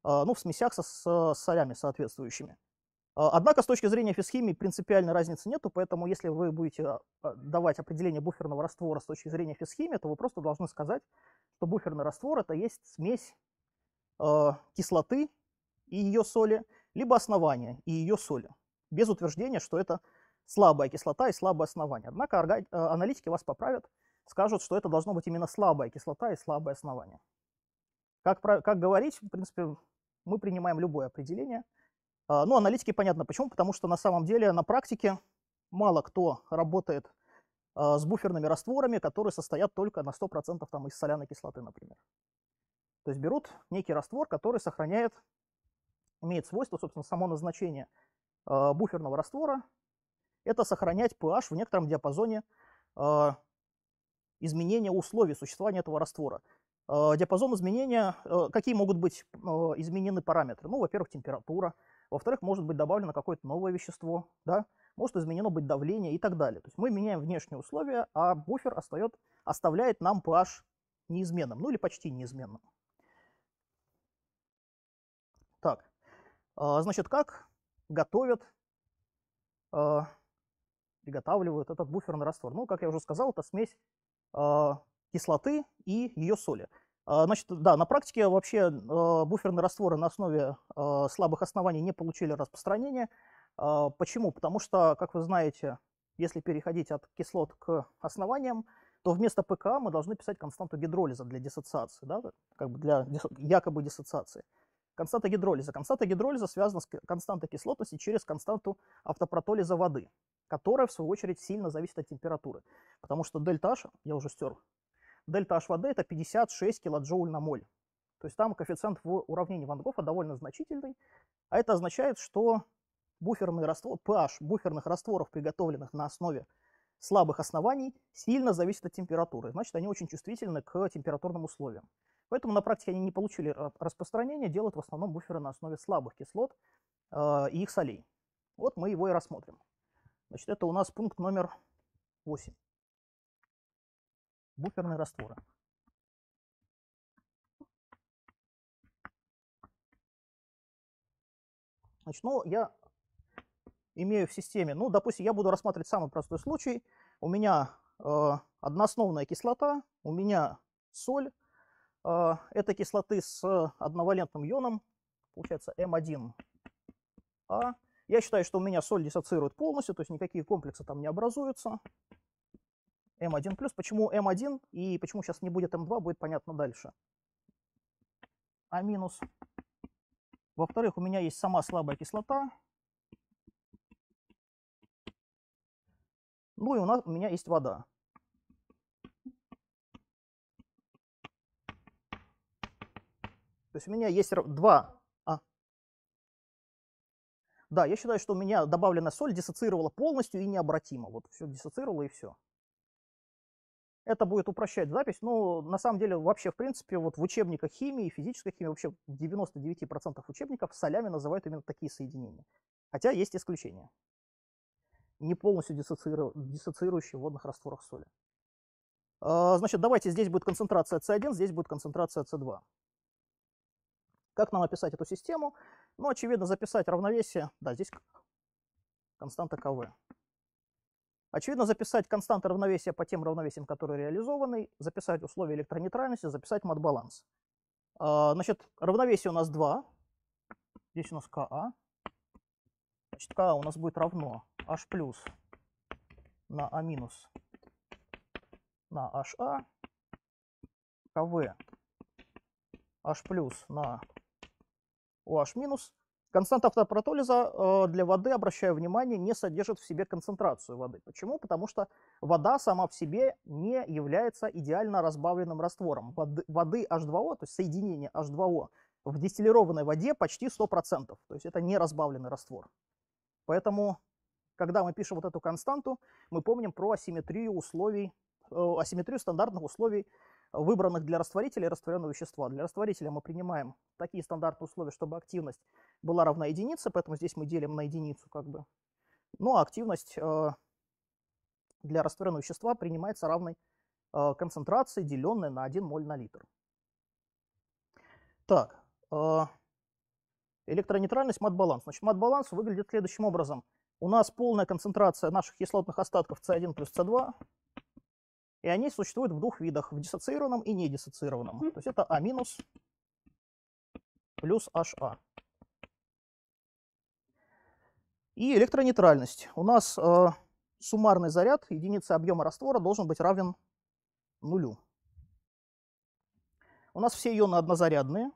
Э, ну, в смесях со, с солями соответствующими. Однако с точки зрения физхимии принципиальной разницы нету, поэтому если вы будете давать определение буферного раствора с точки зрения физхимии, то вы просто должны сказать, что буферный раствор это есть смесь кислоты и ее соли, либо основания и ее соли, без утверждения, что это слабая кислота и слабое основание. Однако э, аналитики вас поправят, скажут, что это должно быть именно слабая кислота и слабое основание. Как, как говорить, в принципе, мы принимаем любое определение. А, ну, аналитики понятно почему, потому что на самом деле на практике мало кто работает а, с буферными растворами, которые состоят только на 100% там, из соляной кислоты, например. То есть берут некий раствор, который сохраняет имеет свойство, собственно, само назначение э, буферного раствора – это сохранять pH в некотором диапазоне изменения условий существования этого раствора. Э, диапазон изменения, э, какие могут быть э, изменены параметры? Ну, во-первых, температура, во-вторых, может быть добавлено какое-то новое вещество, да? может изменено быть давление и так далее. То есть мы меняем внешние условия, а буфер остает, оставляет нам pH неизменным, ну или почти неизменным. Так, значит, как готовят, приготавливают этот буферный раствор? Ну, как я уже сказал, это смесь кислоты и ее соли. Значит, да, на практике вообще буферные растворы на основе слабых оснований не получили распространения. Почему? Потому что, как вы знаете, если переходить от кислот к основаниям, то вместо ПК мы должны писать константу гидролиза для диссоциации, да, как бы для якобы диссоциации. Константа гидролиза. Константа гидролиза связана с константой кислотности через константу автопротолиза воды, которая, в свою очередь, сильно зависит от температуры. Потому что дельта H, я уже стер, дельта H воды это 56 килоджоуль на моль. То есть там коэффициент в уравнении Ван Гофа довольно значительный, а это означает, что буферный раствор, pH буферных растворов, приготовленных на основе слабых оснований, сильно зависит от температуры. Значит, они очень чувствительны к температурным условиям. Поэтому на практике они не получили распространения, делают в основном буферы на основе слабых кислот э, и их солей. Вот мы его и рассмотрим. Значит, это у нас пункт номер 8. Буферные растворы. Значит, ну, я имею в системе, ну, допустим, я буду рассматривать самый простой случай. У меня э, одноосновная кислота, у меня соль, э, это кислоты с одновалентным ионом, получается М1А. Я считаю, что у меня соль диссоциирует полностью, то есть никакие комплексы там не образуются. М1+. Почему М1 и почему сейчас не будет М2, будет понятно дальше. А минус. Во-вторых, у меня есть сама слабая кислота, Ну и у, нас, у меня есть вода. То есть у меня есть два. А. Да, я считаю, что у меня добавленная соль диссоциировала полностью и необратимо. Вот все диссоциировало и все. Это будет упрощать запись, но на самом деле вообще, в принципе, вот в учебниках химии, физической химии, вообще в 99% учебников солями называют именно такие соединения. Хотя есть исключения не полностью диссоцииру... диссоциирующие в водных растворах соли. А, значит, давайте здесь будет концентрация С1, здесь будет концентрация С2. Как нам описать эту систему? Ну, очевидно, записать равновесие. Да, здесь константа КВ. Очевидно, записать константы равновесия по тем равновесиям, которые реализованы, записать условия электронейтральности, записать мат-баланс. А, значит, равновесие у нас 2. Здесь у нас КА. Значит, КА у нас будет равно H плюс на А минус на HA, КВ H плюс на OH минус. Константа автопротолиза э, для воды, обращаю внимание, не содержит в себе концентрацию воды. Почему? Потому что вода сама в себе не является идеально разбавленным раствором. Воды, воды H2O, то есть соединение H2O в дистиллированной воде почти 100%. То есть это не разбавленный раствор. Поэтому, когда мы пишем вот эту константу, мы помним про асимметрию условий, э, асимметрию стандартных условий выбранных для растворителя и растворенного вещества. Для растворителя мы принимаем такие стандартные условия, чтобы активность была равна единице, поэтому здесь мы делим на единицу как бы. Ну а активность э, для растворенного вещества принимается равной э, концентрации, деленной на 1 моль на литр. Так, э, электронейтральность, мат-баланс. Значит, мат-баланс выглядит следующим образом. У нас полная концентрация наших кислотных остатков С1 плюс С2 и они существуют в двух видах, в диссоциированном и недиссоциированном. То есть это А минус плюс HA. И электронейтральность. У нас э, суммарный заряд единицы объема раствора должен быть равен нулю. У нас все ионы однозарядные.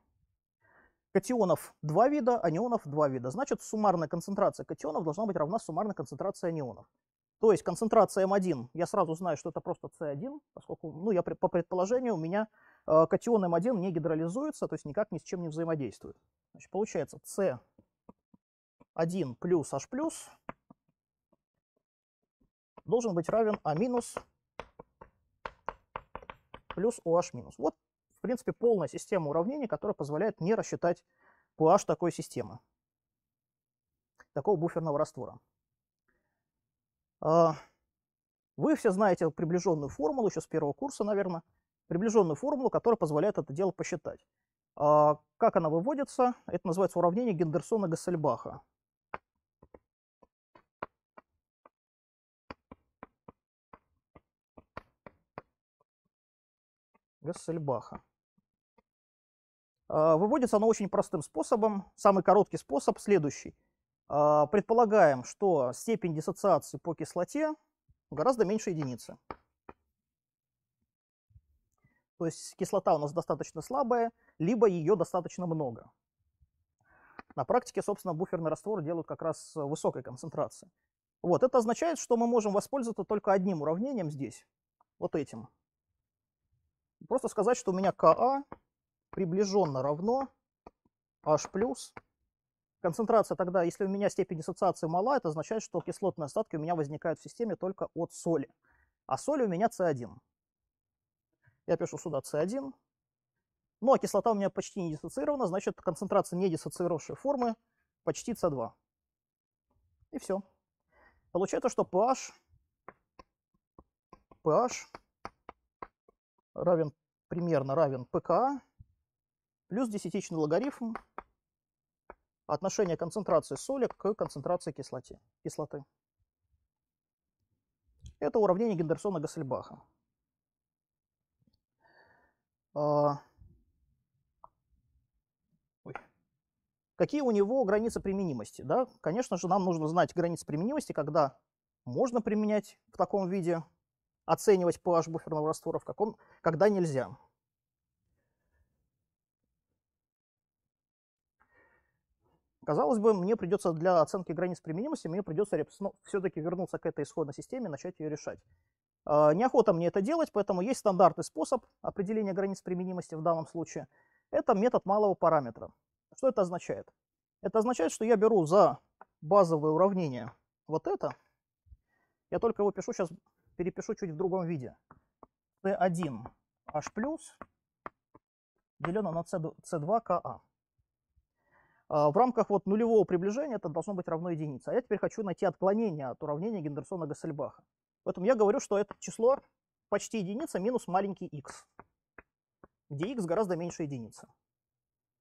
Катионов два вида, анионов два вида. Значит, суммарная концентрация катионов должна быть равна суммарной концентрации анионов. То есть концентрация М1, я сразу знаю, что это просто С1, поскольку, ну, я по предположению, у меня э, катион М1 не гидролизуется, то есть никак ни с чем не взаимодействует. Значит, получается С1 плюс H плюс должен быть равен А минус плюс OH минус. Вот, в принципе, полная система уравнений, которая позволяет мне рассчитать pH такой системы, такого буферного раствора. А, вы все знаете приближенную формулу, еще с первого курса, наверное, приближенную формулу, которая позволяет это дело посчитать. А, как она выводится? Это называется уравнение Гендерсона-Гассельбаха. Гассельбаха. А, выводится оно очень простым способом. Самый короткий способ следующий. А, предполагаем, что степень диссоциации по кислоте гораздо меньше единицы. То есть кислота у нас достаточно слабая, либо ее достаточно много. На практике, собственно, буферный раствор делают как раз высокой концентрацией. Вот, это означает, что мы можем воспользоваться только одним уравнением здесь, вот этим. Просто сказать, что у меня КА приближенно равно H плюс Концентрация тогда, если у меня степень диссоциации мала, это означает, что кислотные остатки у меня возникают в системе только от соли. А соли у меня С1. Я пишу сюда С1. Ну, а кислота у меня почти не диссоциирована, значит, концентрация не диссоциировавшей формы почти С2. И все. Получается, что pH, pH равен, примерно равен ПК плюс десятичный логарифм отношение концентрации соли к концентрации кислоты. кислоты. Это уравнение Гендерсона-Гассельбаха. А, Какие у него границы применимости? Да? Конечно же, нам нужно знать границы применимости, когда можно применять в таком виде, оценивать pH буферного раствора, в каком, когда нельзя. Казалось бы, мне придется для оценки границ применимости, мне придется ну, все-таки вернуться к этой исходной системе и начать ее решать. Э, неохота мне это делать, поэтому есть стандартный способ определения границ применимости в данном случае. Это метод малого параметра. Что это означает? Это означает, что я беру за базовое уравнение вот это. Я только его пишу, сейчас перепишу чуть в другом виде. T1H плюс делено на C2KA. А, в рамках вот нулевого приближения это должно быть равно единице. А я теперь хочу найти отклонение от уравнения Гендерсона-Гассельбаха. Поэтому я говорю, что это число почти единица минус маленький x, где x гораздо меньше единицы.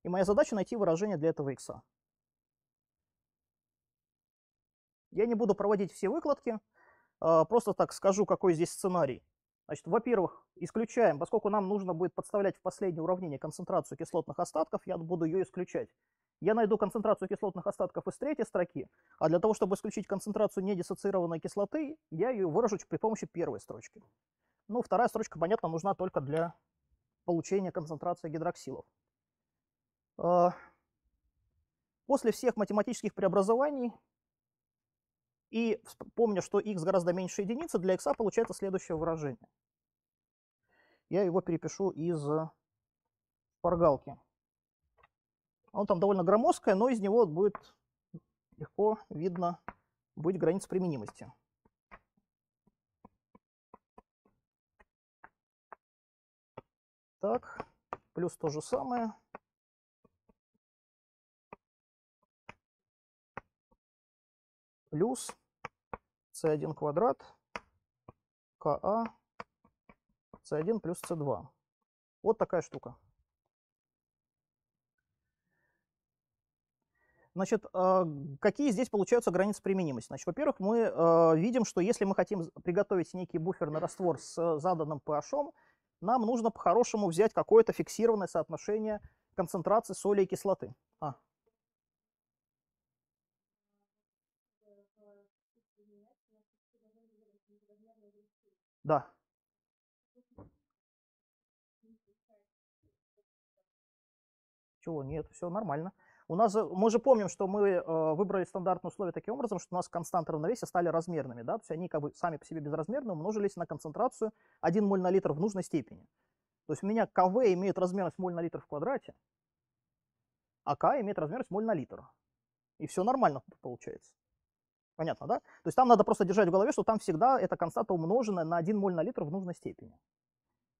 И моя задача найти выражение для этого x. Я не буду проводить все выкладки, а, просто так скажу, какой здесь сценарий. Значит, во-первых, исключаем, поскольку нам нужно будет подставлять в последнее уравнение концентрацию кислотных остатков, я буду ее исключать. Я найду концентрацию кислотных остатков из третьей строки, а для того, чтобы исключить концентрацию недиссоциированной кислоты, я ее выражу при помощи первой строчки. Ну, вторая строчка, понятно, нужна только для получения концентрации гидроксилов. А, после всех математических преобразований и помня, что x гораздо меньше единицы, для x получается следующее выражение. Я его перепишу из шпаргалки. Он там довольно громоздкое, но из него будет легко видно быть граница применимости. Так, плюс то же самое. Плюс c1 квадрат КА c1 плюс c2. Вот такая штука. Значит, а, какие здесь получаются границы применимости? Значит, во-первых, мы а, видим, что если мы хотим приготовить некий буферный раствор с заданным pH, нам нужно по-хорошему взять какое-то фиксированное соотношение концентрации соли и кислоты. А. Да. Чего? Нет, все нормально. У нас, мы же помним, что мы э, выбрали стандартные условия таким образом, что у нас константы равновесия стали размерными. Да? То есть они как бы сами по себе безразмерны, умножились на концентрацию 1 моль на литр в нужной степени. То есть у меня КВ имеет размерность моль на литр в квадрате, а К имеет размерность моль на литр. И все нормально получается. Понятно, да? То есть там надо просто держать в голове, что там всегда эта константа умноженная на 1 моль на литр в нужной степени.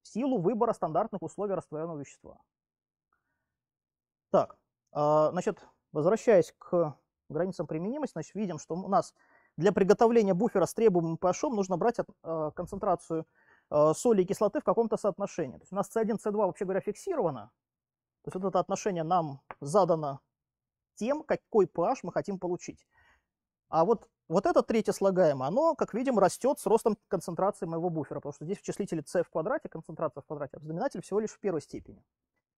В силу выбора стандартных условий растворенного вещества. Так, значит, возвращаясь к границам применимости, значит, видим, что у нас для приготовления буфера с требуемым pH нужно брать а, концентрацию а, соли и кислоты в каком-то соотношении. То есть у нас C1, C2, вообще говоря, фиксировано. То есть вот это отношение нам задано тем, какой pH мы хотим получить. А вот, вот это третье слагаемое, оно, как видим, растет с ростом концентрации моего буфера, потому что здесь в числителе c в квадрате, концентрация в квадрате, а в знаменателе всего лишь в первой степени.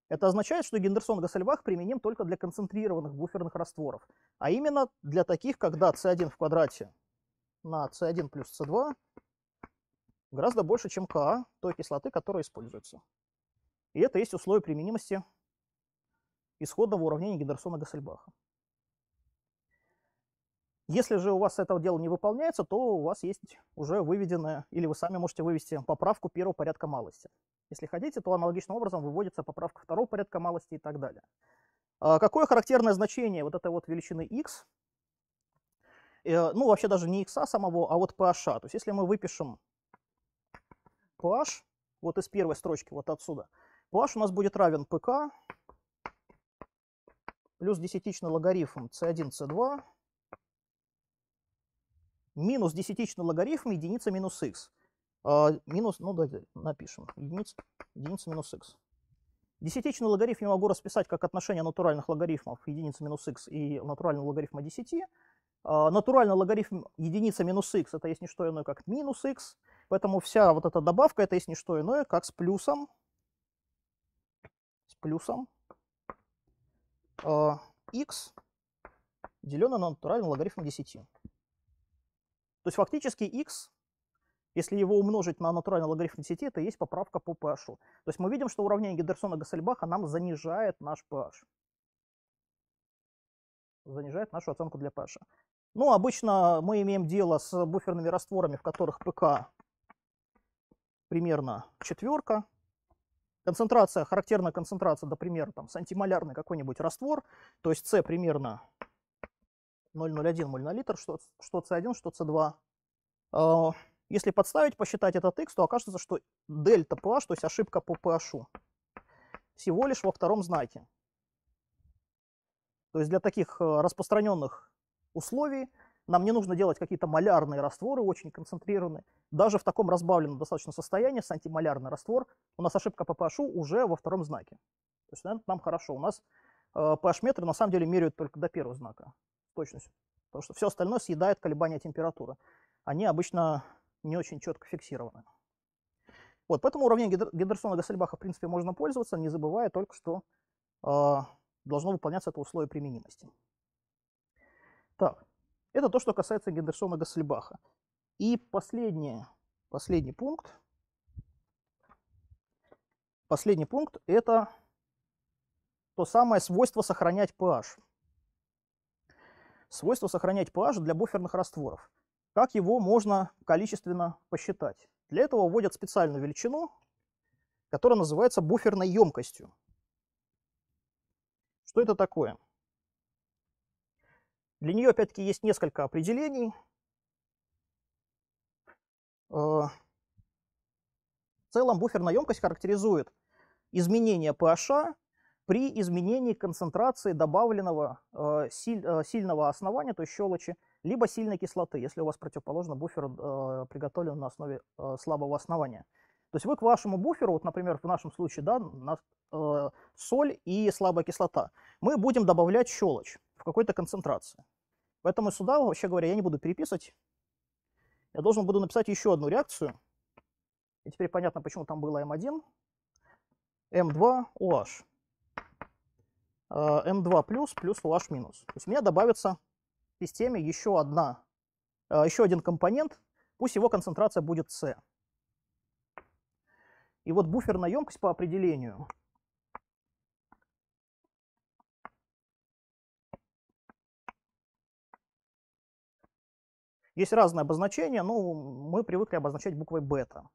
Это означает, что Гендерсон-Гассельбах применим только для концентрированных буферных растворов, а именно для таких, когда c1 в квадрате на c1 плюс c2 гораздо больше, чем Ka той кислоты, которая используется. И это есть условие применимости исходного уравнения Гендерсона-Гассельбаха. Если же у вас этого дела не выполняется, то у вас есть уже выведенная, или вы сами можете вывести поправку первого порядка малости. Если хотите, то аналогичным образом выводится поправка второго порядка малости и так далее. А какое характерное значение вот этой вот величины x? Э, ну, вообще даже не x самого, а вот pH. То есть если мы выпишем pH вот из первой строчки, вот отсюда, pH у нас будет равен pk плюс десятичный логарифм c1, c2 минус десятичный логарифм единица минус x. А, минус, ну давайте напишем, единица, единица минус x. Десятичный логарифм я могу расписать как отношение натуральных логарифмов единица минус x и натурального логарифма 10. А, натуральный логарифм единица минус x это есть не что иное, как минус x. Поэтому вся вот эта добавка это есть не что иное, как с плюсом, с плюсом x деленное на натуральный логарифм 10. То есть фактически x если его умножить на натуральный логарифм 10, это есть поправка по pH. То есть мы видим, что уравнение Гедерсона-Гассельбаха нам занижает наш pH. Занижает нашу оценку для pH. Ну, обычно мы имеем дело с буферными растворами, в которых ПК примерно четверка. Концентрация, характерная концентрация, например, там, сантимолярный какой-нибудь раствор, то есть С примерно 0,01 моль на литр, что, что С1, что С2. Если подставить, посчитать этот x, то окажется, что дельта pH, то есть ошибка по pH, всего лишь во втором знаке. То есть для таких э, распространенных условий нам не нужно делать какие-то малярные растворы, очень концентрированные. Даже в таком разбавленном достаточно состоянии, с антималярный раствор, у нас ошибка по pH уже во втором знаке. То есть это нам хорошо. У нас pH-метры на самом деле меряют только до первого знака точностью. Потому что все остальное съедает колебания температуры. Они обычно не очень четко фиксированы. Вот, поэтому уравнение Гендерсона Гассельбаха, в принципе, можно пользоваться, не забывая только, что э, должно выполняться это условие применимости. Так, это то, что касается Гендерсона Гассельбаха. И последний, последний пункт. Последний пункт – это то самое свойство сохранять pH. Свойство сохранять pH для буферных растворов. Как его можно количественно посчитать? Для этого вводят специальную величину, которая называется буферной емкостью. Что это такое? Для нее, опять-таки, есть несколько определений. Э, в целом буферная емкость характеризует изменение pH при изменении концентрации добавленного э, э, сильного основания, то есть щелочи, либо сильной кислоты, если у вас противоположно буфер э, приготовлен на основе э, слабого основания. То есть вы к вашему буферу, вот, например, в нашем случае, да, на, э, соль и слабая кислота, мы будем добавлять щелочь в какой-то концентрации. Поэтому сюда, вообще говоря, я не буду переписывать. Я должен буду написать еще одну реакцию. И теперь понятно, почему там было М1, М2OH. М2 плюс плюс OH минус. То есть у меня добавится системе еще, одна, э, еще один компонент, пусть его концентрация будет С. И вот буферная емкость по определению Есть разные обозначения, но мы привыкли обозначать буквой бета.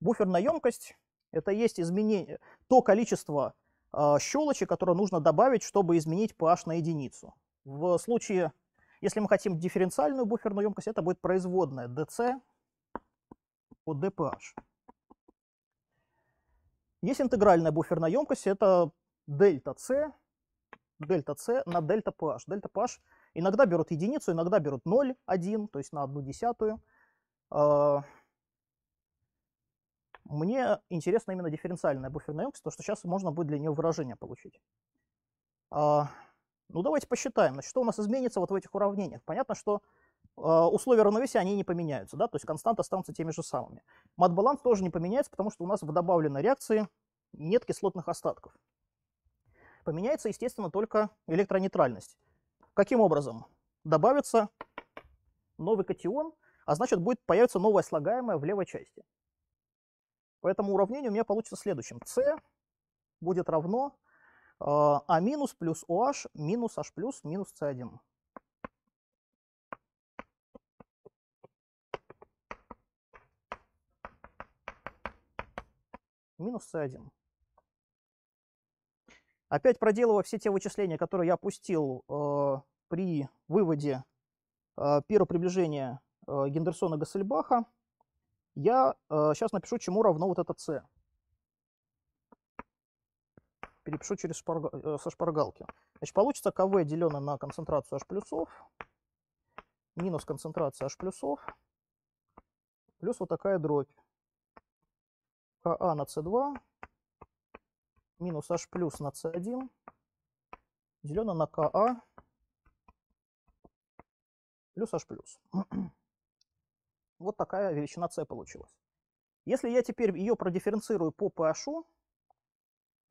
Буферная емкость – это есть изменение, то количество э, щелочи, которое нужно добавить, чтобы изменить pH на единицу. В случае если мы хотим дифференциальную буферную емкость, это будет производная dc по dph. Есть интегральная буферная емкость, это дельта c, дельта c на дельта pH. Дельта pH иногда берут единицу, иногда берут 0, 1, то есть на одну десятую. А, мне интересна именно дифференциальная буферная емкость, потому что сейчас можно будет для нее выражение получить. Ну, давайте посчитаем, значит, что у нас изменится вот в этих уравнениях. Понятно, что э, условия равновесия, они не поменяются, да, то есть константы останутся теми же самыми. Мат-баланс тоже не поменяется, потому что у нас в добавленной реакции нет кислотных остатков. Поменяется, естественно, только электронейтральность. Каким образом? Добавится новый катион, а значит будет появиться новое слагаемое в левой части. По этому уравнению у меня получится следующим. С будет равно а минус плюс OH минус H плюс минус C1. Минус C1. Опять проделывая все те вычисления, которые я опустил э, при выводе э, первого приближения э, Гендерсона Гассельбаха, я э, сейчас напишу, чему равно вот это c перепишу через шпарга, э, со шпаргалки. Значит, получится КВ деленное на концентрацию H плюсов минус концентрация H плюсов плюс вот такая дробь. КА на С2 минус H плюс на С1 деленное на КА плюс H плюс. Вот такая величина С получилась. Если я теперь ее продифференцирую по pH,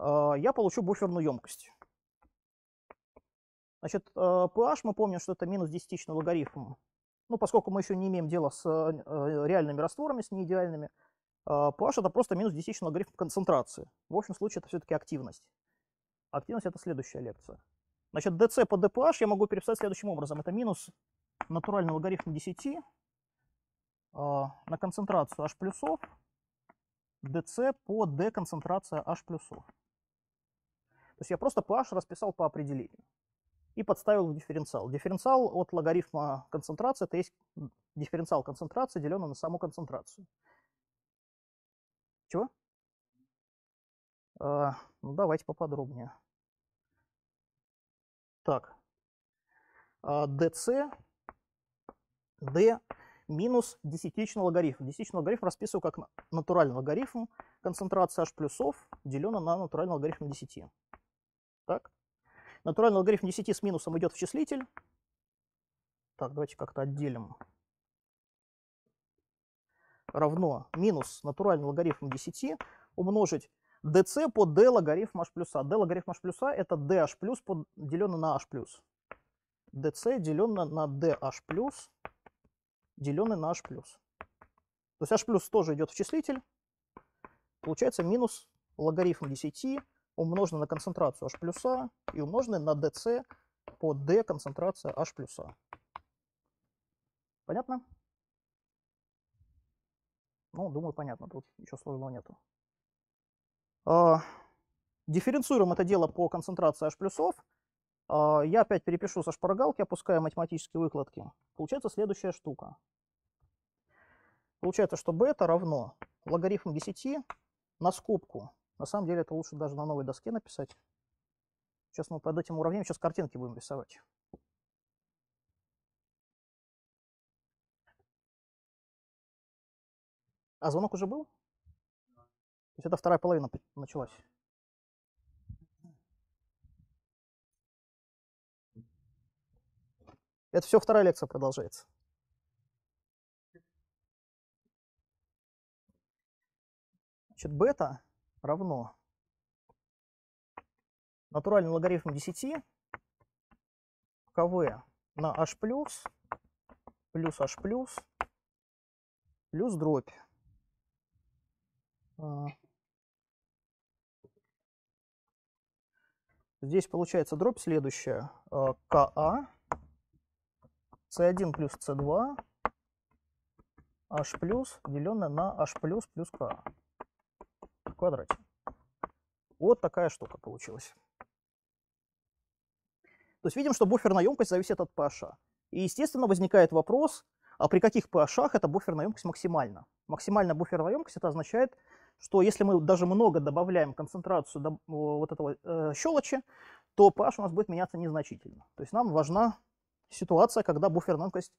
я получу буферную емкость. Значит, pH мы помним, что это минус десятичный логарифм. Ну, поскольку мы еще не имеем дела с э, реальными растворами, с неидеальными, pH это просто минус десятичный логарифм концентрации. В общем случае это все-таки активность. Активность это следующая лекция. Значит, dc по dph я могу переписать следующим образом. Это минус натуральный логарифм 10 на концентрацию h плюсов dc по d концентрация h плюсов. То есть я просто pH расписал по определению и подставил в дифференциал. Дифференциал от логарифма концентрации, это есть дифференциал концентрации, деленный на саму концентрацию. Чего? А, ну, давайте поподробнее. Так. А, dc, d минус десятичный логарифм. Десятичный логарифм расписываю как натуральный логарифм концентрации h плюсов, деленный на натуральный логарифм 10. Так. Натуральный алгоритм 10 с минусом идет в числитель. Так, давайте как-то отделим. равно минус натуральный логарифм 10 умножить dc по d логарифм h плюс a. d логарифм h плюс a это dh плюс деленное на h плюс. dc деленное на dh плюс деленное на h плюс. То есть h плюс тоже идет в числитель. Получается минус логарифм 10 умноженный на концентрацию h и умноженный на dc по d концентрация h. Понятно? Ну, думаю, понятно, тут ничего сложного нету. А, дифференцируем это дело по концентрации H. А, я опять перепишу со шпаргалки, опуская математические выкладки. Получается следующая штука. Получается, что бета равно логарифм 10 на скобку. На самом деле это лучше даже на новой доске написать. Сейчас мы под этим уравнением сейчас картинки будем рисовать. А звонок уже был? То есть это вторая половина началась. Это все вторая лекция продолжается. Значит, бета равно натуральный логарифм 10 КВ на h плюс плюс h плюс плюс дробь а. Здесь получается дробь следующая. А, КА, С1 плюс С2, H плюс, деленное на H плюс плюс К квадрате. Вот такая штука получилась. То есть видим, что буферная емкость зависит от pH. И, естественно, возникает вопрос, а при каких pH эта буферная емкость максимальна? Максимальная буферная емкость это означает, что если мы даже много добавляем концентрацию до, вот этого э, щелочи, то pH у нас будет меняться незначительно. То есть нам важна ситуация, когда буферная емкость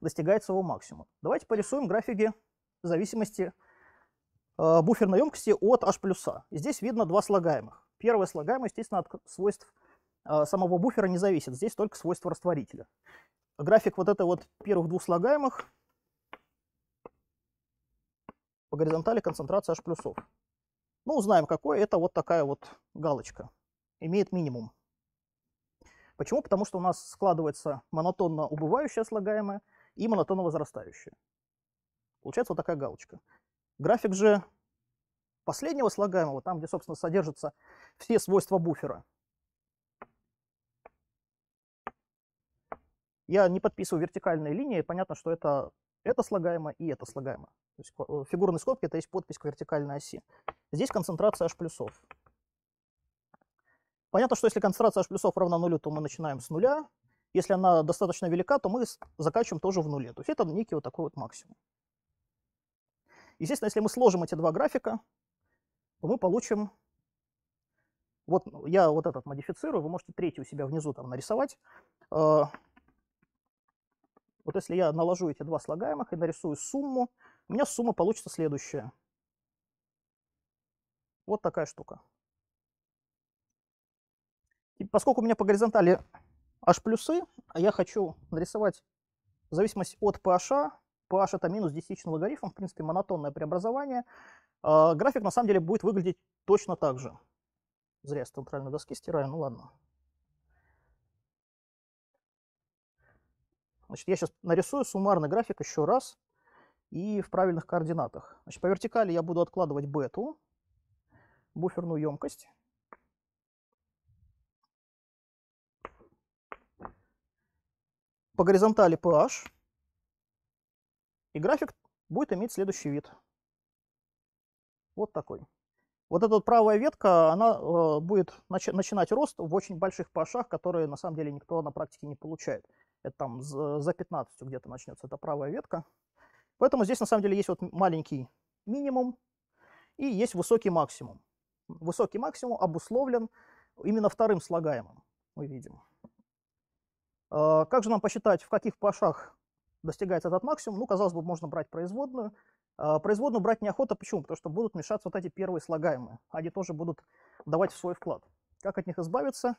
достигает своего максимума. Давайте порисуем графики зависимости буферной емкости от H здесь видно два слагаемых. Первое слагаемое, естественно, от свойств э, самого буфера не зависит. Здесь только свойства растворителя. График вот этой вот первых двух слагаемых по горизонтали концентрация H. Ну, узнаем какой. Это вот такая вот галочка. Имеет минимум. Почему? Потому что у нас складывается монотонно убывающая слагаемая и монотонно возрастающая. Получается вот такая галочка. График же последнего слагаемого, там, где, собственно, содержатся все свойства буфера. Я не подписываю вертикальные линии, понятно, что это это слагаемо и это слагаемо. То есть э, фигурные скобки это есть подпись к вертикальной оси. Здесь концентрация H плюсов. Понятно, что если концентрация H плюсов равна нулю, то мы начинаем с нуля. Если она достаточно велика, то мы заканчиваем тоже в нуле. То есть это некий вот такой вот максимум. Естественно, если мы сложим эти два графика, то мы получим... Вот я вот этот модифицирую, вы можете третий у себя внизу там нарисовать. Э, вот если я наложу эти два слагаемых и нарисую сумму, у меня сумма получится следующая. Вот такая штука. И поскольку у меня по горизонтали h плюсы, а я хочу нарисовать зависимость от pH, pH это минус десятичный логарифм, в принципе монотонное преобразование, а, график на самом деле будет выглядеть точно так же. Зря я с центральной доски стираю, ну ладно. Значит, я сейчас нарисую суммарный график еще раз и в правильных координатах. Значит, по вертикали я буду откладывать бету, буферную емкость. По горизонтали pH. И график будет иметь следующий вид. Вот такой. Вот эта правая ветка, она э, будет начи начинать рост в очень больших pH, которые на самом деле никто на практике не получает это там за 15 где-то начнется, это правая ветка. Поэтому здесь на самом деле есть вот маленький минимум и есть высокий максимум. Высокий максимум обусловлен именно вторым слагаемым, мы видим. А, как же нам посчитать, в каких пашах достигается этот максимум? Ну, казалось бы, можно брать производную. А, производную брать неохота. Почему? Потому что будут мешаться вот эти первые слагаемые. Они тоже будут давать свой вклад. Как от них избавиться?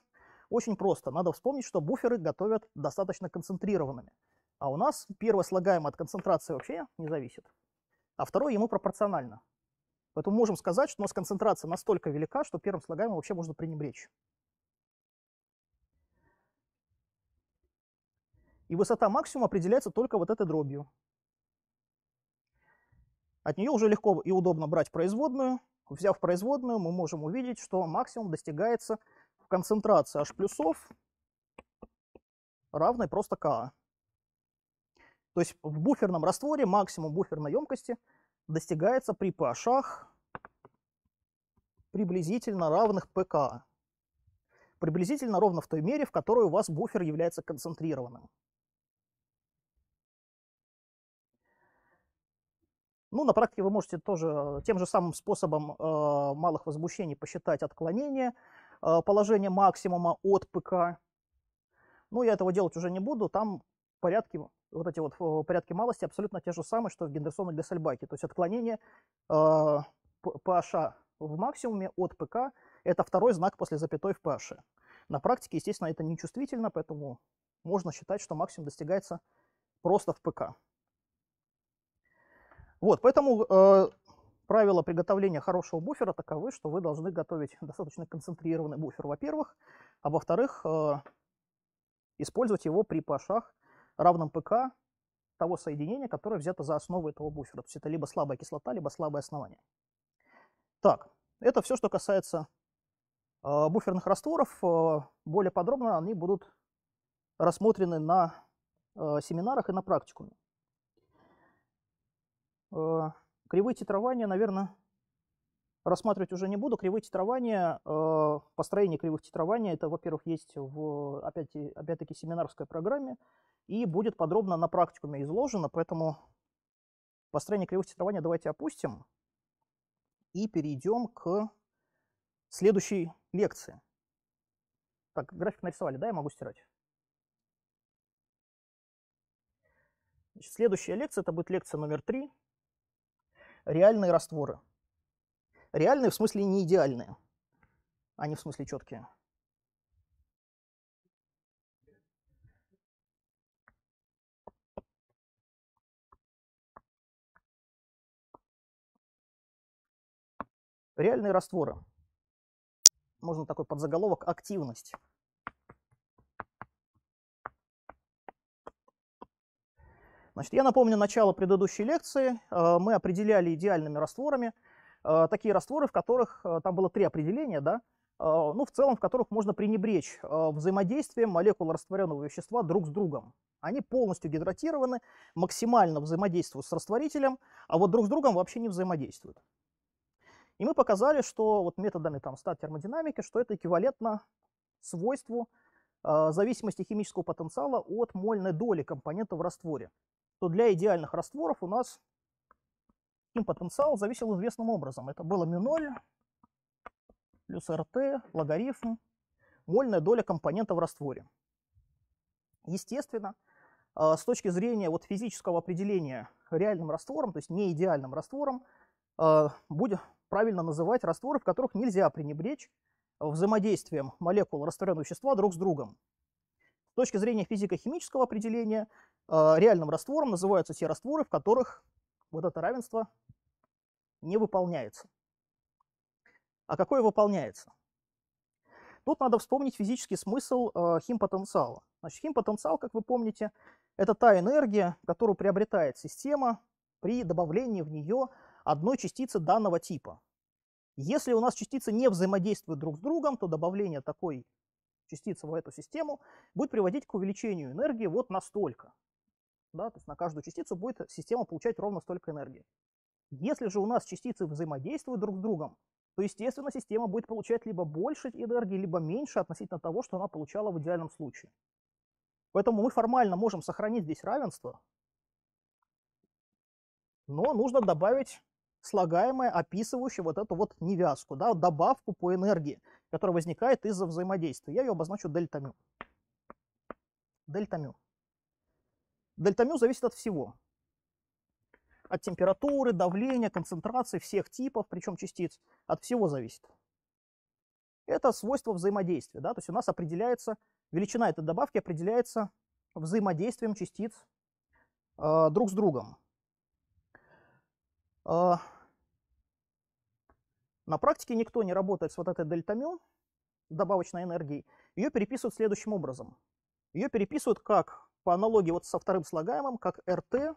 Очень просто. Надо вспомнить, что буферы готовят достаточно концентрированными. А у нас первое слагаемое от концентрации вообще не зависит. а второе ему пропорционально. Поэтому можем сказать, что у нас концентрация настолько велика, что первым слагаемым вообще можно пренебречь. И высота максимума определяется только вот этой дробью. От нее уже легко и удобно брать производную. Взяв производную, мы можем увидеть, что максимум достигается в концентрации H плюсов, равной просто Ka. То есть в буферном растворе максимум буферной емкости достигается при pH приблизительно равных ПК. Приблизительно ровно в той мере, в которой у вас буфер является концентрированным. Ну, на практике вы можете тоже тем же самым способом э, малых возмущений посчитать отклонение э, положения максимума от ПК. Ну, я этого делать уже не буду. Там порядки, вот эти вот э, порядки малости абсолютно те же самые, что в Гендерсон и Гессельбаке. То есть отклонение э, PH в максимуме от ПК – это второй знак после запятой в PH. На практике, естественно, это не чувствительно, поэтому можно считать, что максимум достигается просто в ПК. Вот, поэтому э, правила приготовления хорошего буфера таковы, что вы должны готовить достаточно концентрированный буфер, во-первых, а во-вторых, э, использовать его при pH равном ПК того соединения, которое взято за основу этого буфера. То есть это либо слабая кислота, либо слабое основание. Так, это все, что касается э, буферных растворов. Э, более подробно они будут рассмотрены на э, семинарах и на практикуме. Э, кривые титрования, наверное, рассматривать уже не буду. Кривые титрования, э, построение кривых титрования, это, во-первых, есть в, опять-таки, опять семинарской программе и будет подробно на практикуме изложено, поэтому построение кривых титрования давайте опустим и перейдем к следующей лекции. Так, график нарисовали, да, я могу стирать? Значит, следующая лекция, это будет лекция номер три реальные растворы. Реальные в смысле не идеальные, а не в смысле четкие. Реальные растворы. Можно такой подзаголовок «Активность». Значит, я напомню начало предыдущей лекции. Э, мы определяли идеальными растворами э, такие растворы, в которых, э, там было три определения, да, ну, в целом, в которых можно пренебречь взаимодействием молекул растворенного вещества друг с другом. Они полностью гидратированы, максимально взаимодействуют с растворителем, а вот друг с другом вообще не взаимодействуют. И мы показали, что вот методами там, стат термодинамики, что это эквивалентно свойству зависимости химического потенциала от мольной доли компонента в растворе то для идеальных растворов у нас им потенциал зависел известным образом. Это было μ0 плюс РТ, логарифм, мольная доля компонента в растворе. Естественно, а, с точки зрения вот физического определения реальным раствором, то есть не идеальным раствором, а, будет правильно называть растворы, в которых нельзя пренебречь взаимодействием молекул растворенного вещества друг с другом. Точки зрения физико-химического определения, э, реальным раствором называются те растворы, в которых вот это равенство не выполняется. А какое выполняется? Тут надо вспомнить физический смысл э, химпотенциала. Значит, химпотенциал, как вы помните, это та энергия, которую приобретает система при добавлении в нее одной частицы данного типа. Если у нас частицы не взаимодействуют друг с другом, то добавление такой частица в эту систему, будет приводить к увеличению энергии вот настолько. Да, то есть на каждую частицу будет система получать ровно столько энергии. Если же у нас частицы взаимодействуют друг с другом, то, естественно, система будет получать либо больше энергии, либо меньше относительно того, что она получала в идеальном случае. Поэтому мы формально можем сохранить здесь равенство, но нужно добавить слагаемое, описывающее вот эту вот невязку, да, добавку по энергии, которая возникает из-за взаимодействия. Я ее обозначу дельта мю. Дельта мю. Дельта мю зависит от всего. От температуры, давления, концентрации всех типов, причем частиц. От всего зависит. Это свойство взаимодействия. Да? То есть у нас определяется, величина этой добавки определяется взаимодействием частиц э, друг с другом. А, на практике никто не работает с вот этой дельтамю, добавочной энергией. Ее переписывают следующим образом. Ее переписывают как, по аналогии вот со вторым слагаемым, как RT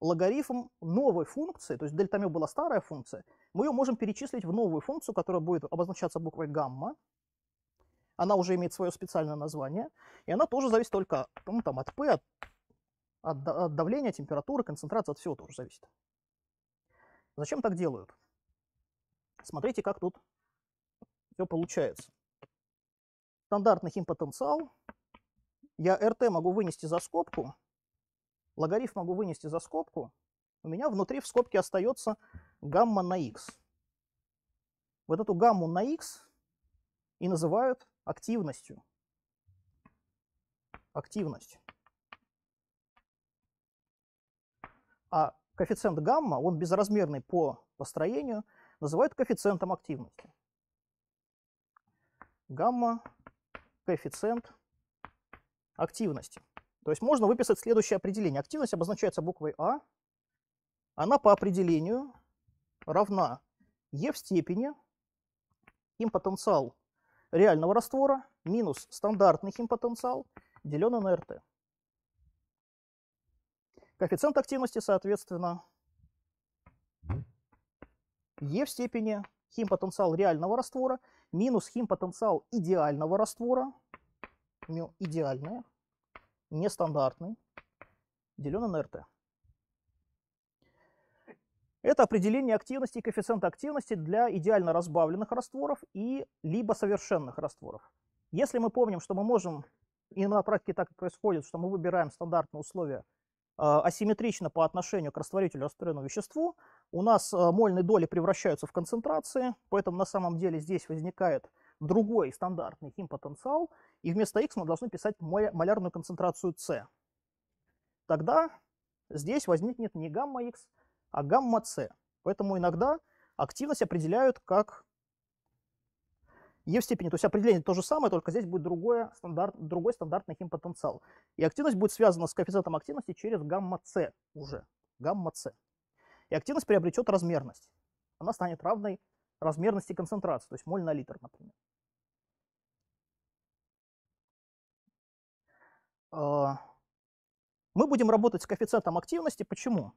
логарифм новой функции, то есть дельтамю была старая функция, мы ее можем перечислить в новую функцию, которая будет обозначаться буквой гамма. Она уже имеет свое специальное название, и она тоже зависит только ну, там, от P, от, от, от давления, температуры, концентрации, от всего тоже зависит. Зачем так делают? Смотрите, как тут все получается. Стандартный химпотенциал. Я РТ могу вынести за скобку, логарифм могу вынести за скобку. У меня внутри в скобке остается гамма на x. Вот эту гамму на x и называют активностью. Активность. А коэффициент гамма, он безразмерный по построению, называют коэффициентом активности. Гамма – коэффициент активности. То есть можно выписать следующее определение. Активность обозначается буквой А. Она по определению равна Е в степени импотенциал реального раствора минус стандартный химпотенциал, деленный на РТ. Коэффициент активности, соответственно, Е в степени химпотенциал реального раствора минус химпотенциал идеального раствора, мю идеальное, нестандартный, деленный на РТ. Это определение активности и коэффициента активности для идеально разбавленных растворов и либо совершенных растворов. Если мы помним, что мы можем, и на практике так и происходит, что мы выбираем стандартные условия а, асимметрично по отношению к растворителю растворенному веществу, у нас а, мольные доли превращаются в концентрации, поэтому на самом деле здесь возникает другой стандартный химпотенциал, и вместо x мы должны писать малярную концентрацию c. Тогда здесь возникнет не гамма x, а гамма c. Поэтому иногда активность определяют как e в степени. То есть определение то же самое, только здесь будет другое, стандарт, другой стандартный химпотенциал. И активность будет связана с коэффициентом активности через гамма c уже. Гамма c. И активность приобретет размерность. Она станет равной размерности концентрации, то есть моль на литр, например. А, мы будем работать с коэффициентом активности. Почему?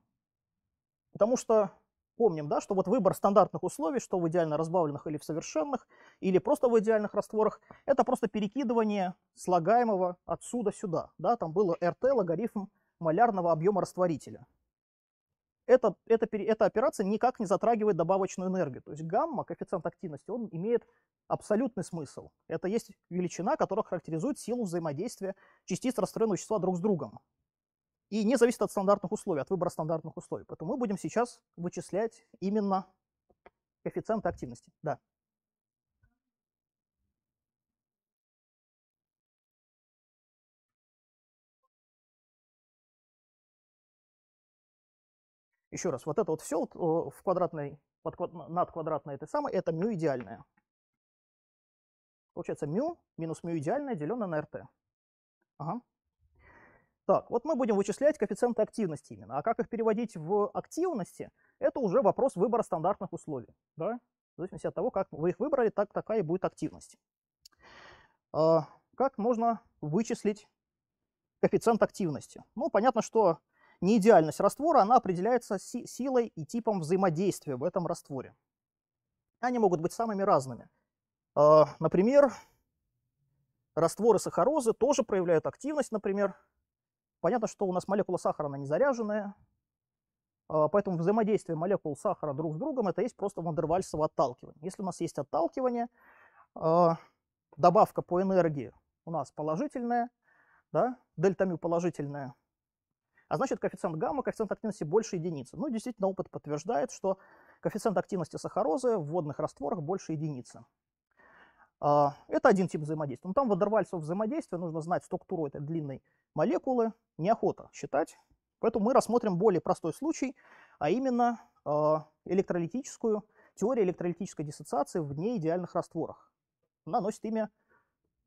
Потому что помним, да, что вот выбор стандартных условий, что в идеально разбавленных или в совершенных, или просто в идеальных растворах, это просто перекидывание слагаемого отсюда сюда. Да, там было RT логарифм малярного объема растворителя эта, эта, эта операция никак не затрагивает добавочную энергию. То есть гамма, коэффициент активности, он имеет абсолютный смысл. Это есть величина, которая характеризует силу взаимодействия частиц растворенного вещества друг с другом. И не зависит от стандартных условий, от выбора стандартных условий. Поэтому мы будем сейчас вычислять именно коэффициент активности. Да. Еще раз, вот это вот все вот в квадратной, под, над квадратной этой самой, это мю идеальная. Получается мю минус мю идеальная, деленное на РТ. Ага. Так, вот мы будем вычислять коэффициенты активности именно. А как их переводить в активности, это уже вопрос выбора стандартных условий. Да? В зависимости от того, как вы их выбрали, так такая и будет активность. А, как можно вычислить коэффициент активности? Ну, понятно, что неидеальность раствора, она определяется си силой и типом взаимодействия в этом растворе. Они могут быть самыми разными. А, например, растворы сахарозы тоже проявляют активность, например. Понятно, что у нас молекула сахара, она не заряженная, поэтому взаимодействие молекул сахара друг с другом это есть просто вандервальсово отталкивание. Если у нас есть отталкивание, а, добавка по энергии у нас положительная, да, дельта мю положительная, а значит коэффициент гамма, коэффициент активности больше единицы. Ну, действительно, опыт подтверждает, что коэффициент активности сахарозы в водных растворах больше единицы. А, это один тип взаимодействия. Но там водорвальцево взаимодействие, нужно знать структуру этой длинной молекулы, неохота считать. Поэтому мы рассмотрим более простой случай, а именно а, электролитическую, теорию электролитической диссоциации в неидеальных растворах. Она носит имя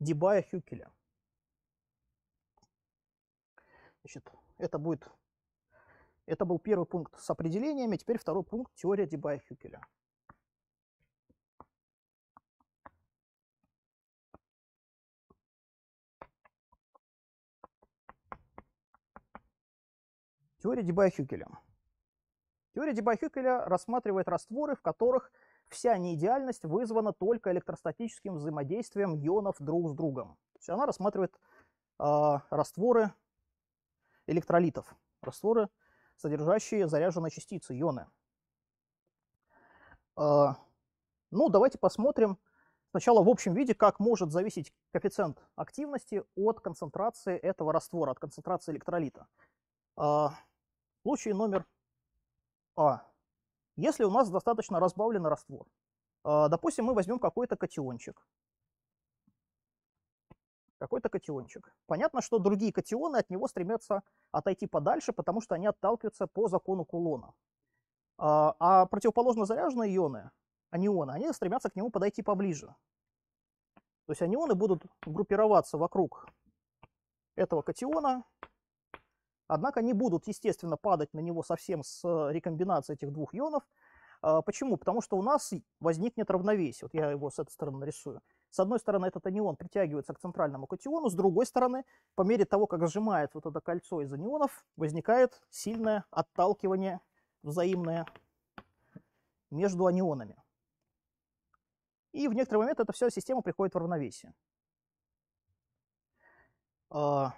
Дебая-Хюкеля. Значит, это будет Это был первый пункт с определениями, теперь второй пункт – теория Дебая-Хюкеля. Теория Дебая-Хюкеля. Теория Дебая-Хюкеля рассматривает растворы, в которых вся неидеальность вызвана только электростатическим взаимодействием ионов друг с другом. То есть она рассматривает э, растворы электролитов, растворы, содержащие заряженные частицы, ионы. Э, ну, давайте посмотрим сначала в общем виде, как может зависеть коэффициент активности от концентрации этого раствора, от концентрации электролита. Э, случай номер А. Если у нас достаточно разбавленный раствор, а, допустим, мы возьмем какой-то катиончик, какой-то катиончик. Понятно, что другие катионы от него стремятся отойти подальше, потому что они отталкиваются по закону Кулона. А, а противоположно заряженные ионы, анионы, они стремятся к нему подойти поближе. То есть анионы будут группироваться вокруг этого катиона, Однако не будут, естественно, падать на него совсем с э, рекомбинацией этих двух ионов. А, почему? Потому что у нас возникнет равновесие. Вот я его с этой стороны нарисую. С одной стороны, этот анион притягивается к центральному катиону, с другой стороны, по мере того, как сжимает вот это кольцо из анионов, возникает сильное отталкивание взаимное между анионами. И в некоторый момент эта вся система приходит в равновесие. А,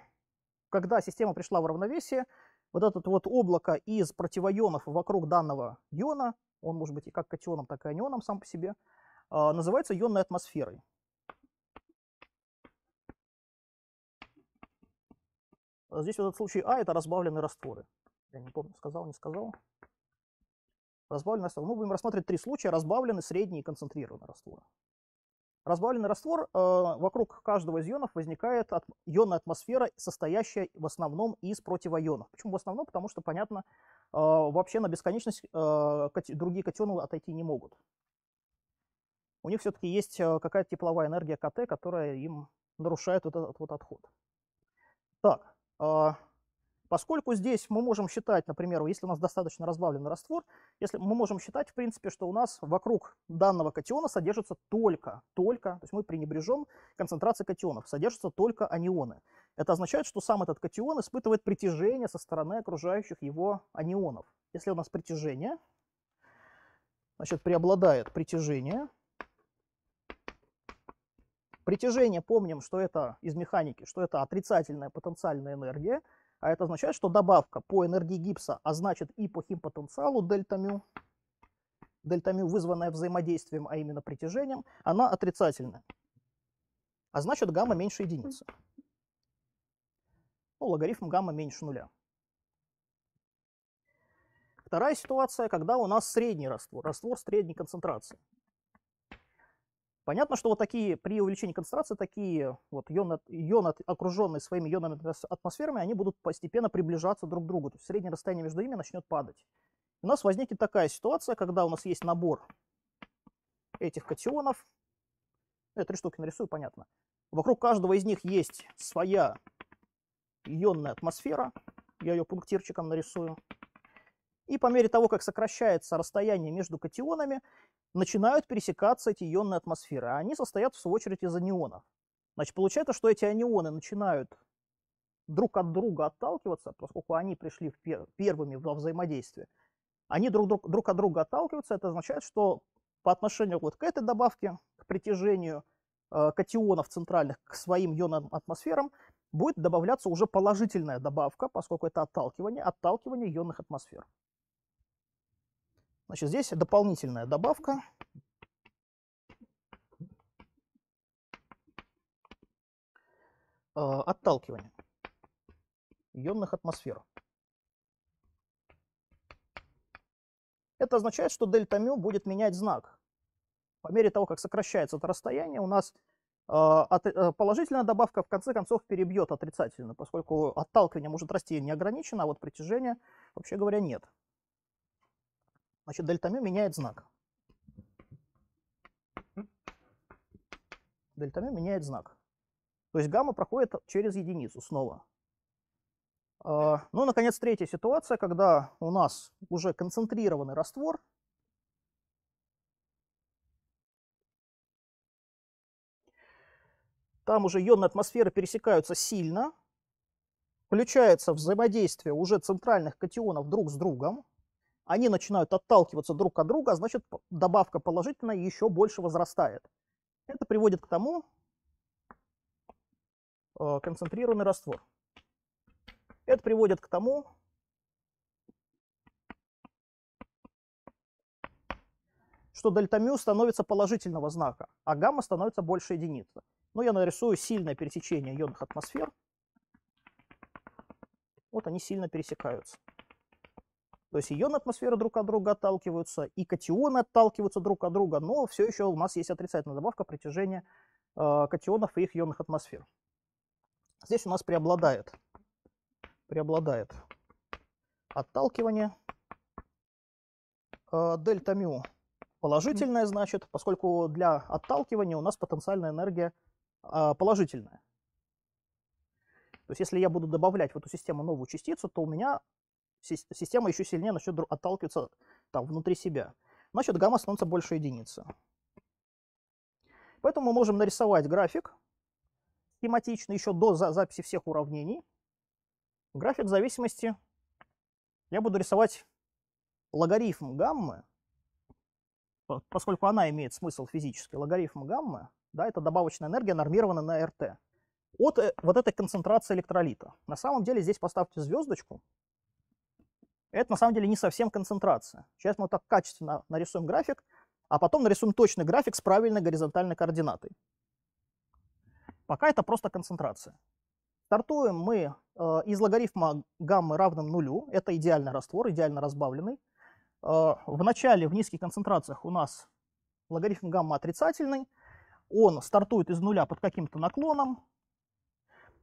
когда система пришла в равновесие, вот это вот облако из противоионов вокруг данного иона, он может быть и как катионом, так и анионом сам по себе, а, называется ионной атмосферой. Здесь в этот случай А это разбавленные растворы. Я не помню, сказал, не сказал. Разбавленный раствор. Мы будем рассматривать три случая. Разбавленный, средний и концентрированный раствор. Разбавленный раствор, э, вокруг каждого из ионов возникает от, ионная атмосфера, состоящая в основном из противоионов. Почему в основном? Потому что, понятно, э, вообще на бесконечность э, другие катионы отойти не могут. У них все-таки есть э, какая-то тепловая энергия КТ, которая им нарушает вот этот вот отход. Так, Поскольку здесь мы можем считать, например, если у нас достаточно разбавленный раствор, если мы можем считать, в принципе, что у нас вокруг данного катиона содержится только, только, то есть мы пренебрежем концентрацией катионов, содержатся только анионы. Это означает, что сам этот катион испытывает притяжение со стороны окружающих его анионов. Если у нас притяжение, значит, преобладает притяжение, Притяжение, помним, что это из механики, что это отрицательная потенциальная энергия, а это означает, что добавка по энергии гипса, а значит и по химпотенциалу дельта мю, дельта мю, вызванная взаимодействием, а именно притяжением, она отрицательная. А значит гамма меньше единицы. Ну, логарифм гамма меньше нуля. Вторая ситуация, когда у нас средний раствор, раствор средней концентрации. Понятно, что вот такие, при увеличении концентрации, такие вот ионы, ионы, окруженные своими ионными атмосферами, они будут постепенно приближаться друг к другу. То есть среднее расстояние между ними начнет падать. У нас возникнет такая ситуация, когда у нас есть набор этих катионов. Я три штуки нарисую, понятно. Вокруг каждого из них есть своя ионная атмосфера. Я ее пунктирчиком нарисую. И по мере того, как сокращается расстояние между катионами, начинают пересекаться эти ионные атмосферы, а они состоят в свою очередь из анионов. Значит, получается, что эти анионы начинают друг от друга отталкиваться, поскольку они пришли пер первыми во взаимодействие. Они друг, друг, друг от друга отталкиваются, это означает, что по отношению вот к этой добавке, к притяжению э, катионов центральных к своим ионным атмосферам, будет добавляться уже положительная добавка, поскольку это отталкивание, отталкивание ионных атмосфер. Значит, здесь дополнительная добавка. Э, отталкивание ионных атмосфер. Это означает, что дельта мю будет менять знак. По мере того, как сокращается это расстояние, у нас э, э, положительная добавка в конце концов перебьет отрицательную, поскольку отталкивание может расти неограниченно, а вот притяжение, вообще говоря, нет. Значит, дельта мю меняет знак. Дельта мю меняет знак. То есть гамма проходит через единицу снова. А, ну, наконец, третья ситуация, когда у нас уже концентрированный раствор. Там уже ионные атмосферы пересекаются сильно, включается взаимодействие уже центральных катионов друг с другом, они начинают отталкиваться друг от друга, а значит добавка положительная еще больше возрастает. Это приводит к тому, э, концентрированный раствор. Это приводит к тому, что дельта мю становится положительного знака, а гамма становится больше единицы. Но я нарисую сильное пересечение ионных атмосфер. Вот они сильно пересекаются. То есть ионы атмосферы друг от друга отталкиваются, и катионы отталкиваются друг от друга, но все еще у нас есть отрицательная добавка притяжения э, катионов и их ионных атмосфер. Здесь у нас преобладает, преобладает отталкивание. Э, дельта мю положительная, значит, поскольку для отталкивания у нас потенциальная энергия э, положительная. То есть если я буду добавлять в эту систему новую частицу, то у меня система еще сильнее начнет отталкиваться там, внутри себя. Значит, гамма становится больше единицы. Поэтому мы можем нарисовать график схематично еще до записи всех уравнений. График зависимости я буду рисовать логарифм гаммы, поскольку она имеет смысл физический. Логарифм гаммы, да, это добавочная энергия, нормирована на РТ. От э, вот этой концентрации электролита. На самом деле здесь поставьте звездочку, это на самом деле не совсем концентрация. Сейчас мы так качественно нарисуем график, а потом нарисуем точный график с правильной горизонтальной координатой. Пока это просто концентрация. Стартуем мы э, из логарифма гаммы равным нулю. Это идеальный раствор, идеально разбавленный. Э, в начале, в низких концентрациях у нас логарифм гаммы отрицательный. Он стартует из нуля под каким-то наклоном.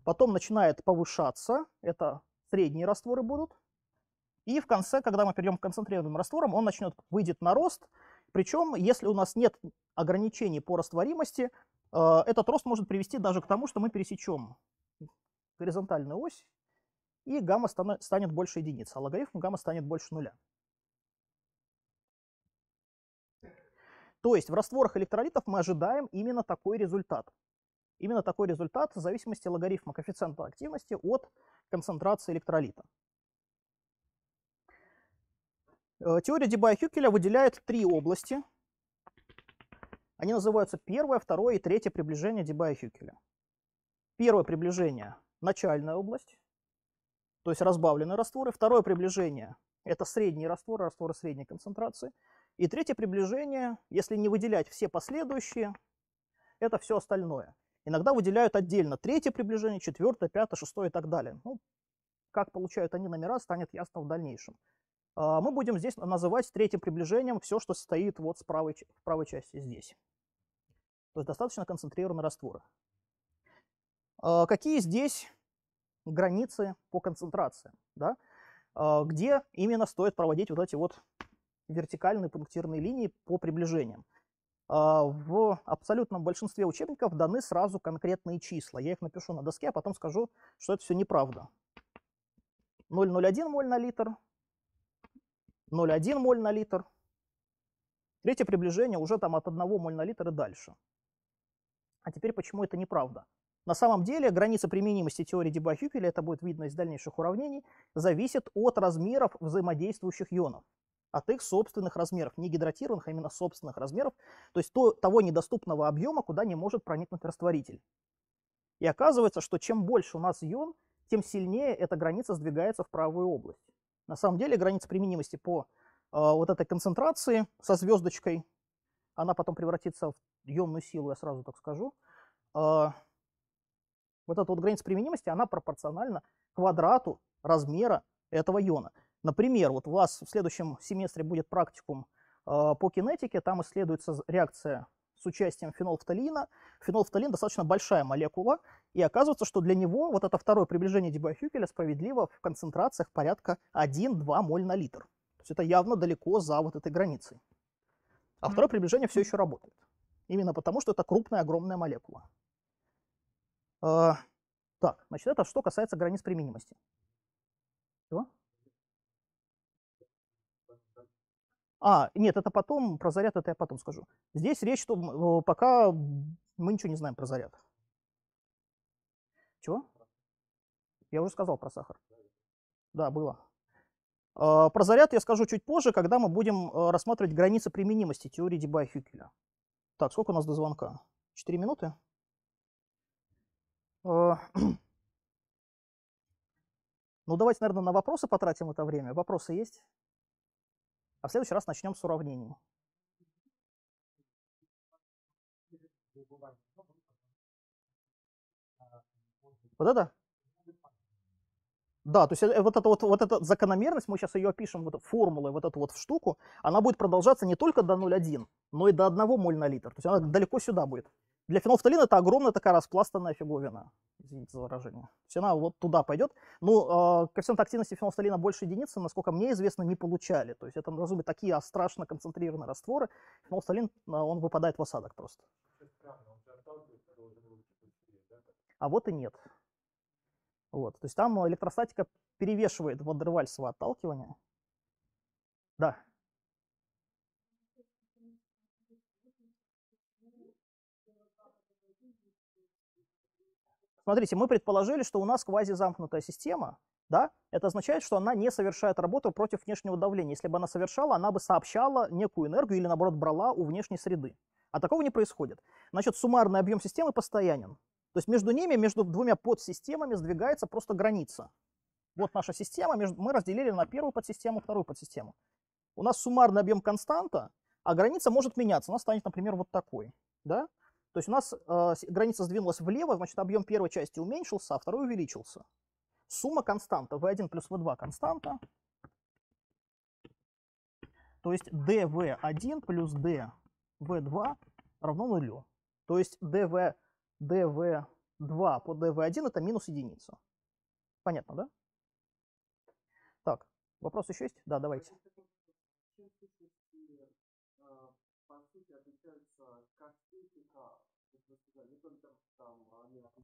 Потом начинает повышаться. Это средние растворы будут. И в конце, когда мы перейдем к концентрированным растворам, он начнет выйдет на рост. Причем, если у нас нет ограничений по растворимости, э, этот рост может привести даже к тому, что мы пересечем горизонтальную ось, и гамма станет больше единицы, а логарифм гамма станет больше нуля. То есть в растворах электролитов мы ожидаем именно такой результат. Именно такой результат в зависимости логарифма коэффициента активности от концентрации электролита. Э, теория Дебая-Хюкеля выделяет три области. Они называются первое, второе и третье приближение Дебая-Хюкеля. Первое приближение – начальная область, то есть разбавленные растворы. Второе приближение – это средние растворы, растворы средней концентрации. И третье приближение, если не выделять все последующие, это все остальное. Иногда выделяют отдельно третье приближение, четвертое, пятое, шестое и так далее. Ну, как получают они номера, станет ясно в дальнейшем. А, мы будем здесь называть третьим приближением все, что стоит вот с правой, в правой части здесь. То есть достаточно концентрированный раствор. А, какие здесь границы по концентрации? Да? А, где именно стоит проводить вот эти вот вертикальные пунктирные линии по приближениям? В абсолютном большинстве учебников даны сразу конкретные числа. Я их напишу на доске, а потом скажу, что это все неправда. 0,01 моль на литр, 0,1 моль на литр. Третье приближение уже там от 1 моль на литр и дальше. А теперь почему это неправда? На самом деле граница применимости теории Дебахюкеля, это будет видно из дальнейших уравнений, зависит от размеров взаимодействующих ионов, от их собственных размеров, не гидратированных, а именно собственных размеров, то есть то, того недоступного объема, куда не может проникнуть растворитель. И оказывается, что чем больше у нас ион, тем сильнее эта граница сдвигается в правую область. На самом деле граница применимости по э, вот этой концентрации со звездочкой, она потом превратится в ионную силу, я сразу так скажу. Э, вот эта вот граница применимости, она пропорциональна квадрату размера этого иона. Например, вот у вас в следующем семестре будет практикум э, по кинетике, там исследуется реакция с участием фенолфталина. Фенолфталин достаточно большая молекула, и оказывается, что для него вот это второе приближение Дебай-Хюкеля справедливо в концентрациях порядка 1-2 моль на литр. То есть это явно далеко за вот этой границей. А второе приближение все еще работает. Именно потому, что это крупная, огромная молекула. А, так, значит, это что касается границ применимости. Чего? А, нет, это потом, про заряд это я потом скажу. Здесь речь, что пока мы ничего не знаем про заряд. Чего? Я уже сказал про сахар. Да, было. А, про заряд я скажу чуть позже, когда мы будем э, рассматривать границы применимости теории Дебая-Хюкеля. Так, сколько у нас до звонка? Четыре минуты? А, ну, давайте, наверное, на вопросы потратим это время. Вопросы есть? А в следующий раз начнем с уравнений. Вот это? Да, то есть э, вот эта вот, вот эта закономерность, мы сейчас ее опишем, вот формулой, вот эту вот штуку, она будет продолжаться не только до 0,1, но и до 1 моль на литр. То есть она далеко сюда будет. Для фенолфталина это огромная такая распластанная фиговина. Извините за выражение. То есть она вот туда пойдет. Ну, э, коэффициент активности фенолфталина больше единицы, насколько мне известно, не получали. То есть это должны быть такие страшно концентрированные растворы. Фенолфталин, он выпадает в осадок просто. А вот и нет. Вот. То есть там электростатика перевешивает Вандервальсово отталкивание. Да. Смотрите, мы предположили, что у нас квазизамкнутая система, да, это означает, что она не совершает работу против внешнего давления. Если бы она совершала, она бы сообщала некую энергию или, наоборот, брала у внешней среды. А такого не происходит. Значит, суммарный объем системы постоянен. То есть между ними, между двумя подсистемами сдвигается просто граница. Вот наша система, мы разделили на первую подсистему, вторую подсистему. У нас суммарный объем константа, а граница может меняться. У нас станет, например, вот такой. Да? То есть у нас э, граница сдвинулась влево, значит объем первой части уменьшился, а второй увеличился. Сумма константа V1 плюс V2 константа. То есть dv1 плюс dv2 равно нулю. То есть dv, dv2 по dv1 это минус единица. Понятно, да? Так, вопрос еще есть? Да, давайте.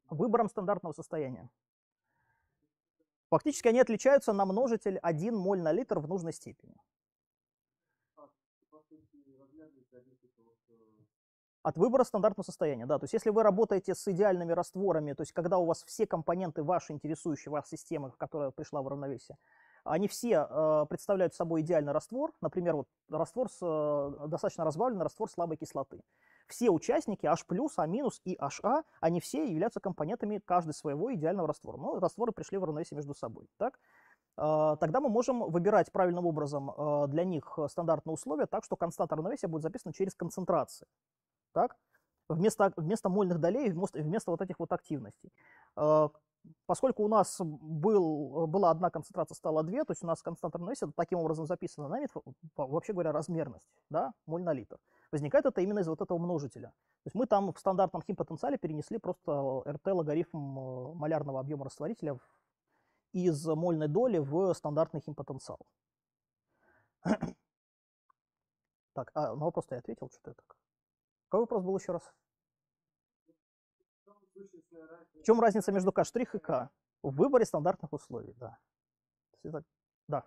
Выбором стандартного состояния. Фактически они отличаются на множитель 1 моль на литр в нужной степени. От выбора стандартного состояния, да. То есть если вы работаете с идеальными растворами, то есть когда у вас все компоненты вашей интересующей вас системы, которая пришла в равновесие, они все э, представляют собой идеальный раствор, например, вот раствор с, э, достаточно разбавленный раствор слабой кислоты. Все участники H+, А- и HA, они все являются компонентами каждый своего идеального раствора. Но растворы пришли в равновесие между собой. Так? Э, тогда мы можем выбирать правильным образом э, для них стандартные условия так, что константа равновесия будет записана через концентрации. Так? Вместо, вместо мольных долей, вместо, вместо вот этих вот активностей. Э, поскольку у нас был, была одна концентрация, стала две, то есть у нас константа равновесия таким образом записана на мет, вообще говоря, размерность, да, моль на литр. Возникает это именно из вот этого множителя. То есть мы там в стандартном химпотенциале перенесли просто RT логарифм э, малярного объема растворителя из мольной доли в стандартный химпотенциал. Так, а на вопрос-то я ответил, что-то я так. Какой вопрос был еще раз? В чем разница между К' и К? В выборе стандартных условий, да. Да.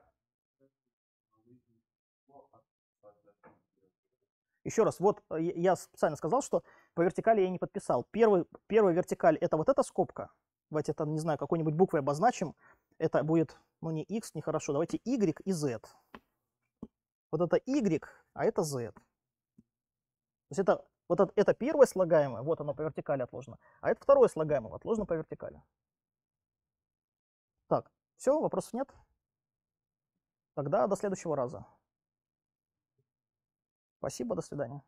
Еще раз, вот э, я специально сказал, что по вертикали я не подписал. Первый, первая вертикаль это вот эта скобка. Давайте это, не знаю, какой-нибудь буквой обозначим. Это будет, ну не x, нехорошо. Давайте y и z. Вот это y, а это z. То есть это вот это, первое слагаемое, вот оно по вертикали отложено, а это второе слагаемое отложено по вертикали. Так, все, вопросов нет? Тогда до следующего раза. Спасибо, до свидания.